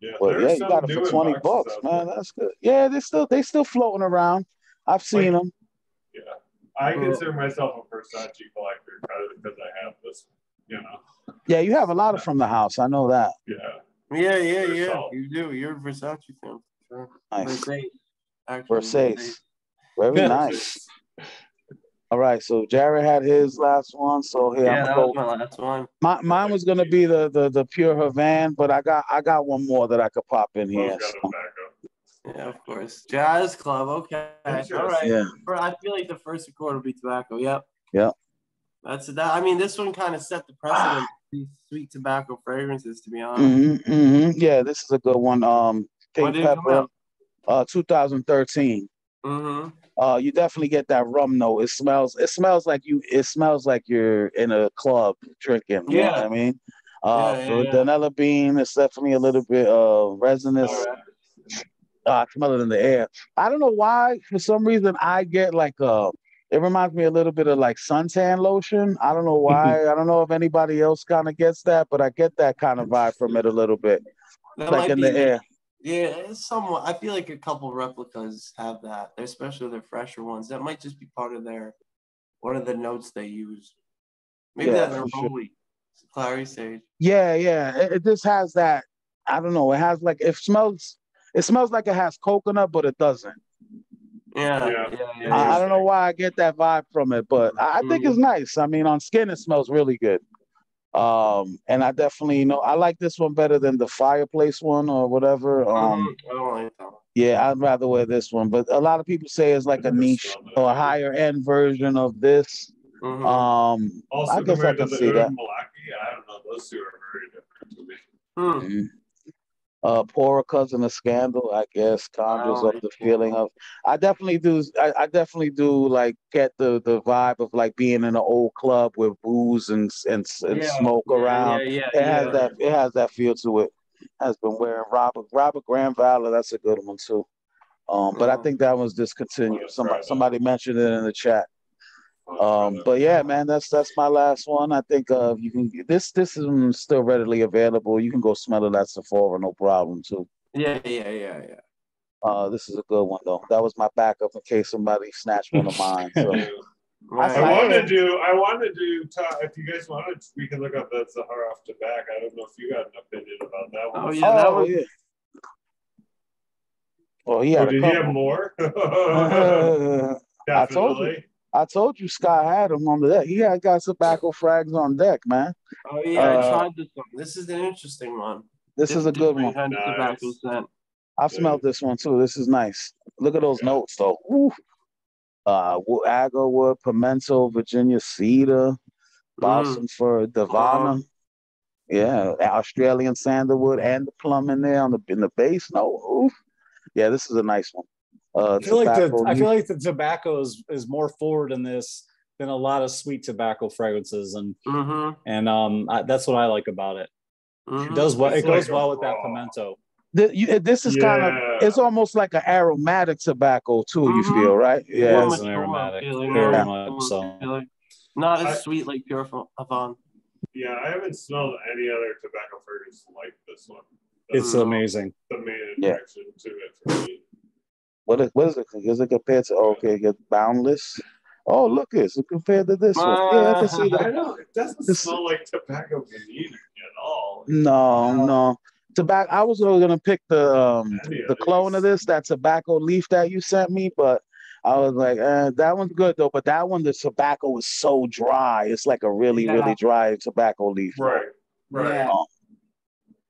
Speaker 2: Yeah,
Speaker 1: But yeah, you got it for 20 bucks, man.
Speaker 2: there.
Speaker 1: That's good. Yeah, they still they still floating around. I've seen them.
Speaker 2: Yeah. I
Speaker 4: mm.
Speaker 2: consider myself a Versace collector because I have this, you know.
Speaker 1: Yeah, you have a lot of from the house. I know that.
Speaker 2: Yeah.
Speaker 4: Yeah, yeah, yeah. You do. You're a Versace fan. Sure.
Speaker 1: Nice.
Speaker 4: Versace. Actually,
Speaker 1: Versace. Very
Speaker 3: Yeah.
Speaker 1: nice. All right, so Jared had his last one. So here
Speaker 4: Yeah,
Speaker 1: I'm
Speaker 4: that
Speaker 1: gonna
Speaker 4: was
Speaker 1: go.
Speaker 4: my last one.
Speaker 1: My, mine was gonna be the, the the pure Havan, but I got I got one more that I could pop in here.
Speaker 2: got
Speaker 1: so.
Speaker 4: Yeah, of course. Jazz Club. Okay. All
Speaker 2: Interesting.
Speaker 4: right.
Speaker 1: yeah.
Speaker 4: For- I feel like the first record will be tobacco. Yep.
Speaker 1: Yep.
Speaker 4: That's that. I mean, this one kind of set the precedent. for these sweet tobacco fragrances, to be honest.
Speaker 1: hmm hmm Yeah, this is a good one. Um,
Speaker 4: When
Speaker 1: Pink
Speaker 4: did it come
Speaker 1: Pepper, uh, 2013.
Speaker 4: Mm-hmm.
Speaker 1: Uh, you definitely get that rum note. It smells. It smells like you. It smells like you're in a club drinking. You know
Speaker 4: Yeah.
Speaker 1: what I mean? Uh,
Speaker 4: Yeah, yeah, yeah.
Speaker 1: vanilla bean, it's definitely a little bit uh resinous. Uh, I smell it in the air. I don't know why. For some reason, I get like a. It reminds me a little bit of like suntan lotion. I don't know why. I don't know if anybody else kind of gets that, but I get that kind of vibe from it a little bit,
Speaker 4: That
Speaker 1: like in the air.
Speaker 4: Yeah, it's somewhat. I feel like a couple replicas have that, especially the fresher ones. That might just be part of their one of the notes they use. Maybe
Speaker 1: Yeah,
Speaker 4: that
Speaker 1: for sure.
Speaker 4: Clary Sage.
Speaker 1: Yeah, yeah. It, it just has that. I don't know. It has like it smells. It smells like it has coconut, but it doesn't.
Speaker 4: Yeah,
Speaker 2: Yeah.
Speaker 4: yeah, yeah.
Speaker 1: I, I don't know why I get that vibe from it, but I, I think
Speaker 4: Mm.
Speaker 1: it's nice. I mean, on skin it smells really good. Um, and I definitely you know I like this one better than the fireplace one or whatever. Um,
Speaker 4: Mhm, I don't like that. one.
Speaker 1: yeah, I'd rather wear this one, but a lot of people say it's like a niche or a higher end version of this.
Speaker 4: Mhm.
Speaker 1: Um,
Speaker 2: Also,
Speaker 1: I guess I can see that.
Speaker 2: Malaki, I don't know. Those two are very different to me.
Speaker 4: Hmm.
Speaker 1: Mhm. Uh, Pora cousin of scandal, I guess, conjures
Speaker 4: Oh,
Speaker 1: up the feeling of. I definitely do. I, I definitely do like get the the vibe of like being in an old club with booze and and, and
Speaker 4: Yeah,
Speaker 1: smoke
Speaker 4: yeah,
Speaker 1: around.
Speaker 4: Yeah,
Speaker 1: It has that. It has that feel to it. Has been wearing Robert Robert Graham Valor. That's a good one too. Um, but I
Speaker 4: Mhm.
Speaker 1: think that one's discontinued. Somebody somebody mentioned it in the chat.
Speaker 2: I'll try
Speaker 1: Um, but yeah, man, that's that's my last one. I think uh, you can this this is still readily available. You can go smell it at Sephora, no problem too.
Speaker 4: Yeah, yeah, yeah, yeah.
Speaker 1: Uh, this is a good one though. That was my backup in case somebody snatched one of mine. So
Speaker 4: Right.
Speaker 2: I
Speaker 1: I
Speaker 2: wanted to do. I wanted to talk. If you guys wanted, we can look up that Zaharoff the back. I don't know if you got an opinion about that one.
Speaker 4: Oh, yeah, that
Speaker 1: oh
Speaker 4: was
Speaker 1: yeah. Oh, he
Speaker 2: Oh,
Speaker 1: had a
Speaker 2: did he have
Speaker 1: couple.
Speaker 2: more?
Speaker 1: I told you.
Speaker 2: Definitely.
Speaker 1: I told you Scott had him on the deck. He had got some tobacco frags on deck, man.
Speaker 4: Oh yeah, I
Speaker 1: Uh,
Speaker 4: tried this one. This is an interesting one.
Speaker 1: This is a good one.
Speaker 4: Different
Speaker 2: Nice.
Speaker 4: Tobacco scent.
Speaker 1: I've smelled this one too. This is nice. Look at those
Speaker 2: Yeah.
Speaker 1: notes though. Woo. Uh, wo- agarwood, pimento, Virginia cedar, balsam fir, davana. Yeah, Australian sandalwood and the plum in there on the in the base. No, oof. Yeah, this is a nice one. Uh,
Speaker 3: I feel like the I feel like the tobacco is, is more forward in this than a lot of sweet tobacco fragrances, and
Speaker 4: Mm-hmm.
Speaker 3: and um I, that's what I like about it.
Speaker 4: mm-hmm.
Speaker 3: It does well.
Speaker 2: It's
Speaker 3: It goes
Speaker 2: like a
Speaker 3: well with that pimento.
Speaker 1: Th- you- this is kind of it's almost like an aromatic tobacco too. You
Speaker 4: Mhm.
Speaker 1: feel right?
Speaker 3: Yeah,
Speaker 1: Yeah.
Speaker 3: it's an aromatic,
Speaker 4: feeling,
Speaker 3: very
Speaker 4: more
Speaker 3: much so.
Speaker 4: feeling. Not as
Speaker 2: I-
Speaker 4: sweet like Pure Fa- Havana.
Speaker 2: Yeah, I haven't smelled any other tobacco fragrance like this one.
Speaker 3: It's
Speaker 4: Mm.
Speaker 3: amazing.
Speaker 2: the main
Speaker 1: Yeah.
Speaker 2: attraction to it for me.
Speaker 1: What is what is it? Is it compared to okay? Get boundless. Oh, look, it's compared to this one. Yeah, I can see that.
Speaker 2: don't. It doesn't
Speaker 1: This-
Speaker 2: smell like tobacco at all.
Speaker 1: No, no. Tobacco. I was gonna pick the um the clone of this, that tobacco leaf that you sent me, but I was like, uh, that one's good though. But that one, the tobacco is so dry. It's like a really,
Speaker 4: Yeah.
Speaker 1: really dry tobacco leaf.
Speaker 2: Right. Right.
Speaker 4: Yeah.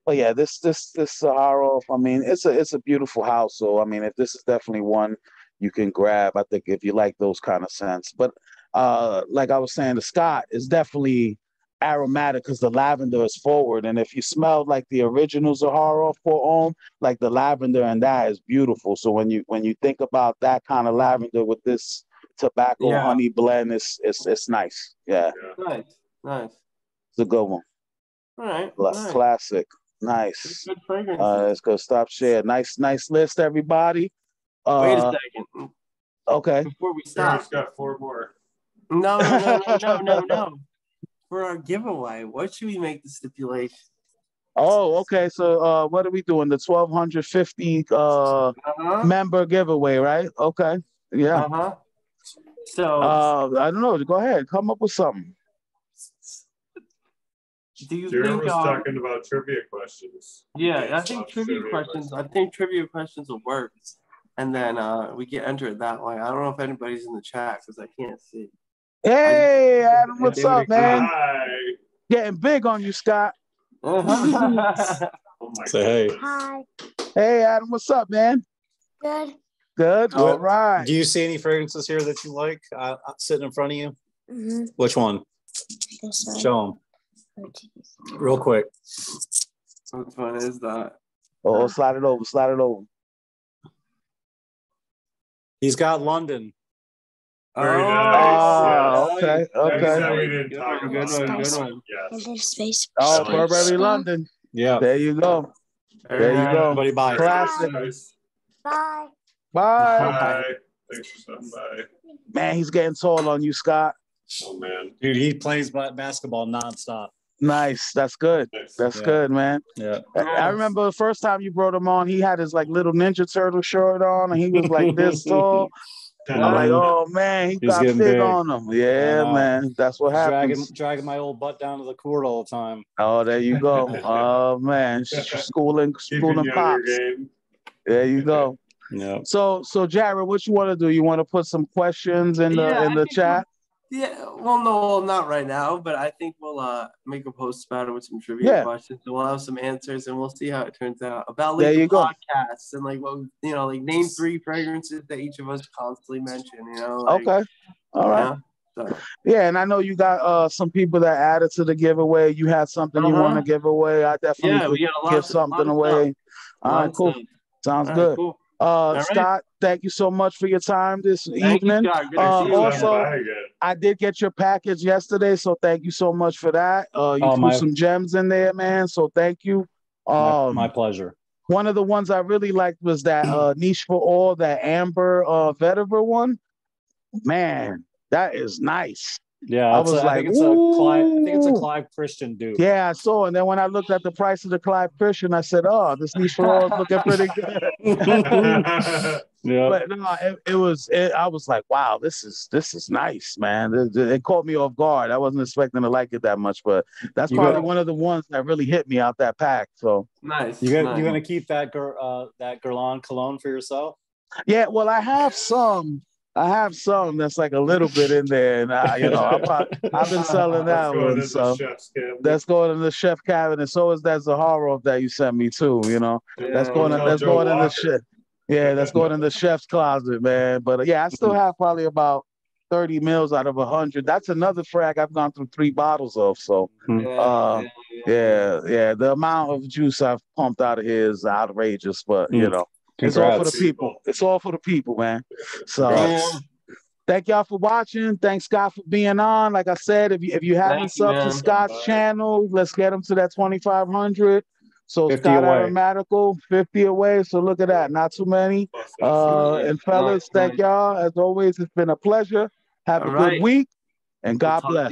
Speaker 1: But yeah, this this this Sahara. I mean, it's a it's a beautiful house. So I mean, if this is definitely one you can grab. I think if you like those kind of scents, but uh, like I was saying, the Scott is definitely aromatic because the lavender is forward. And if you smell like the original Zahara for Om, like the lavender and that is beautiful. So when you when you think about that kind of lavender with this tobacco
Speaker 4: Yeah.
Speaker 1: honey blend, it's it's it's nice. Yeah,
Speaker 4: Nice, nice.
Speaker 1: it's a good one.
Speaker 4: All right,
Speaker 1: Cla-
Speaker 4: nice.
Speaker 1: Classic. Nice.
Speaker 4: Good fragrances.
Speaker 1: Uh, let's go stop share. Nice, nice list, everybody.
Speaker 4: Wait a
Speaker 1: Uh,
Speaker 4: second.
Speaker 1: okay.
Speaker 4: Before we
Speaker 2: Sarah's
Speaker 4: stop,
Speaker 2: got four more.
Speaker 4: no, no, no, no, no, no, no. For our giveaway, what should we make the stipulation?
Speaker 1: Oh, okay. So uh what are we doing? The 1250 uh
Speaker 4: Uh-huh.
Speaker 1: member giveaway, right? Okay. Yeah.
Speaker 4: Uh-huh. So,
Speaker 1: Uh I don't know. Go ahead. Come up with something.
Speaker 4: Do you
Speaker 2: Jared
Speaker 4: think?
Speaker 2: was
Speaker 4: Um,
Speaker 2: talking about trivia questions.
Speaker 4: yeah, I think
Speaker 2: of
Speaker 4: trivia questions. I think trivia questions will work, and then uh, we get enter it that way. I don't know if anybody's in the chat because I can't see.
Speaker 1: Hey Adam, what's up, man?
Speaker 2: Hi.
Speaker 1: Getting big on you, Scott.
Speaker 4: Uh-huh.
Speaker 2: Oh
Speaker 3: Say hey.
Speaker 5: Hi.
Speaker 1: Hey Adam, what's up, man?
Speaker 5: Good.
Speaker 1: Good.
Speaker 3: What-
Speaker 1: All right.
Speaker 3: Do you see any fragrances here that you like uh, uh, sitting in front of you?
Speaker 5: Mm-hmm.
Speaker 3: Which one?
Speaker 5: Show one.
Speaker 3: Oh, Show them real quick.
Speaker 4: Which one is that?
Speaker 1: Oh, slide it over, slide it over.
Speaker 3: He's got London.
Speaker 2: Very
Speaker 4: Oh,
Speaker 1: Oh,
Speaker 2: nice.
Speaker 1: okay,
Speaker 2: Yes. Next
Speaker 1: okay.
Speaker 2: time we didn't
Speaker 4: Good
Speaker 2: talk
Speaker 4: one,
Speaker 2: about
Speaker 4: good one, good one.
Speaker 2: Yes.
Speaker 5: then space.
Speaker 1: Oh,
Speaker 2: Nice.
Speaker 1: Burberry London.
Speaker 3: Yeah.
Speaker 1: There you go.
Speaker 4: Very
Speaker 1: There you go.
Speaker 3: Everybody buy it.
Speaker 1: Classic.
Speaker 2: Nice.
Speaker 5: Bye.
Speaker 1: Bye.
Speaker 2: Bye. Thanks for stopping by.
Speaker 1: Man, he's getting tall on you, Scott.
Speaker 2: Oh man.
Speaker 3: Dude, he plays ba- basketball nonstop.
Speaker 1: Nice. That's good. That's
Speaker 3: Yeah.
Speaker 1: good, man.
Speaker 3: Yeah.
Speaker 1: I- I remember the first time you brought him on, he had his like little Ninja Turtle shirt on, and he was like this tall. I'm like, oh man, he
Speaker 3: He's
Speaker 1: got
Speaker 3: getting
Speaker 1: big,
Speaker 3: big.
Speaker 1: on him. Yeah,
Speaker 3: know.
Speaker 1: man, that's what
Speaker 3: Dragging,
Speaker 1: happens.
Speaker 3: dragging my old butt down to the court all the time.
Speaker 1: Oh, there you go. Oh man, schooling, schooling
Speaker 2: you
Speaker 1: pops.
Speaker 2: game.
Speaker 1: There you go.
Speaker 3: Yeah.
Speaker 1: So, so Jared, what you want to do? You want to put some questions in the
Speaker 4: Yeah,
Speaker 1: in
Speaker 4: I
Speaker 1: the
Speaker 4: think
Speaker 1: chat?
Speaker 4: Yeah, well, no, not right now, but I think we'll uh make a post about it with some trivia
Speaker 1: Yeah.
Speaker 4: questions, and we'll have some answers, and we'll see how it turns out about like the
Speaker 1: you go.
Speaker 4: podcasts and like what you know, like name three fragrances that each of us constantly mention. You know, like,
Speaker 1: Okay. All right.
Speaker 4: yeah, so,
Speaker 1: Yeah, and I know you got uh some people that added to the giveaway. You had something you
Speaker 4: Uh-huh.
Speaker 1: want to give away. I definitely
Speaker 4: yeah, we got a lot
Speaker 1: give
Speaker 4: of
Speaker 1: something away. All right, cool. Sounds
Speaker 4: All right,
Speaker 1: good.
Speaker 4: cool.
Speaker 1: Uh,
Speaker 4: right.
Speaker 1: Scott, thank you so much for your time this
Speaker 4: Thank
Speaker 1: evening.
Speaker 4: Scott. Good to
Speaker 1: Uh,
Speaker 4: see you.
Speaker 2: Thanks for
Speaker 1: also-
Speaker 2: stopping by again.
Speaker 1: I did get your package yesterday, so thank you so much for that. Uh, you
Speaker 3: Oh,
Speaker 1: threw
Speaker 3: my-
Speaker 1: some gems in there, man. So thank you.
Speaker 3: My,
Speaker 1: Um,
Speaker 3: my pleasure.
Speaker 1: one of the ones I really liked was that uh, niche for all, that amber uh, vetiver one. Man, that is nice.
Speaker 3: Yeah,
Speaker 1: I was
Speaker 3: a- I
Speaker 1: like,
Speaker 3: think it's a Clive, I think it's a Clive Christian dude.
Speaker 1: Yeah, I saw. And then when I looked at the price of the Clive Christian, I said, "Oh, this niche for all is looking pretty good."
Speaker 3: yeah.
Speaker 1: but no, it, it was. It, I was like, "Wow, this is this is nice, man." It, it caught me off guard. I wasn't expecting to like it that much, but that's
Speaker 3: You
Speaker 1: probably
Speaker 3: got-
Speaker 1: one of the ones that really hit me out that pack. So
Speaker 4: Nice.
Speaker 3: You got
Speaker 4: nice.
Speaker 3: you gonna keep that Gur- uh that Guerlain cologne for yourself?
Speaker 1: yeah, well, I have some. I have some that's like a little bit in there, and I, you know, I I've been selling that one. So that's going in the chef cabinet. So is that Zahara that you sent me too. You know. That's
Speaker 4: Yeah,
Speaker 1: going.
Speaker 2: Tell
Speaker 1: that's
Speaker 2: Joe
Speaker 1: going in the
Speaker 2: Walker.
Speaker 1: chef. Yeah, that's going in the chef's closet, man. But uh, yeah, I still have probably about thirty mils out of hundred. That's another frag I've gone through three bottles of. So
Speaker 4: Yeah,
Speaker 1: uh,
Speaker 4: yeah,
Speaker 1: yeah, yeah, the amount of juice I've pumped out of here is outrageous. But you
Speaker 3: Mm.
Speaker 1: Know, it's all for the people. It's all for the people, man. So.
Speaker 4: Yeah.
Speaker 1: Thank y'all for watching. Thanks, Scott, for being on. Like I said, if you if you haven't
Speaker 4: Thank
Speaker 1: subbed to. Scott's
Speaker 2: Bye.
Speaker 1: channel, let's get him to that twenty five hundred. So
Speaker 3: 50
Speaker 1: Scott
Speaker 3: away.
Speaker 1: Aromatico, fifty away. So look at that, not too many. Uh, and fellas, thank y'all. As always, it's been a pleasure. Have a
Speaker 4: All
Speaker 1: good week, and God bless.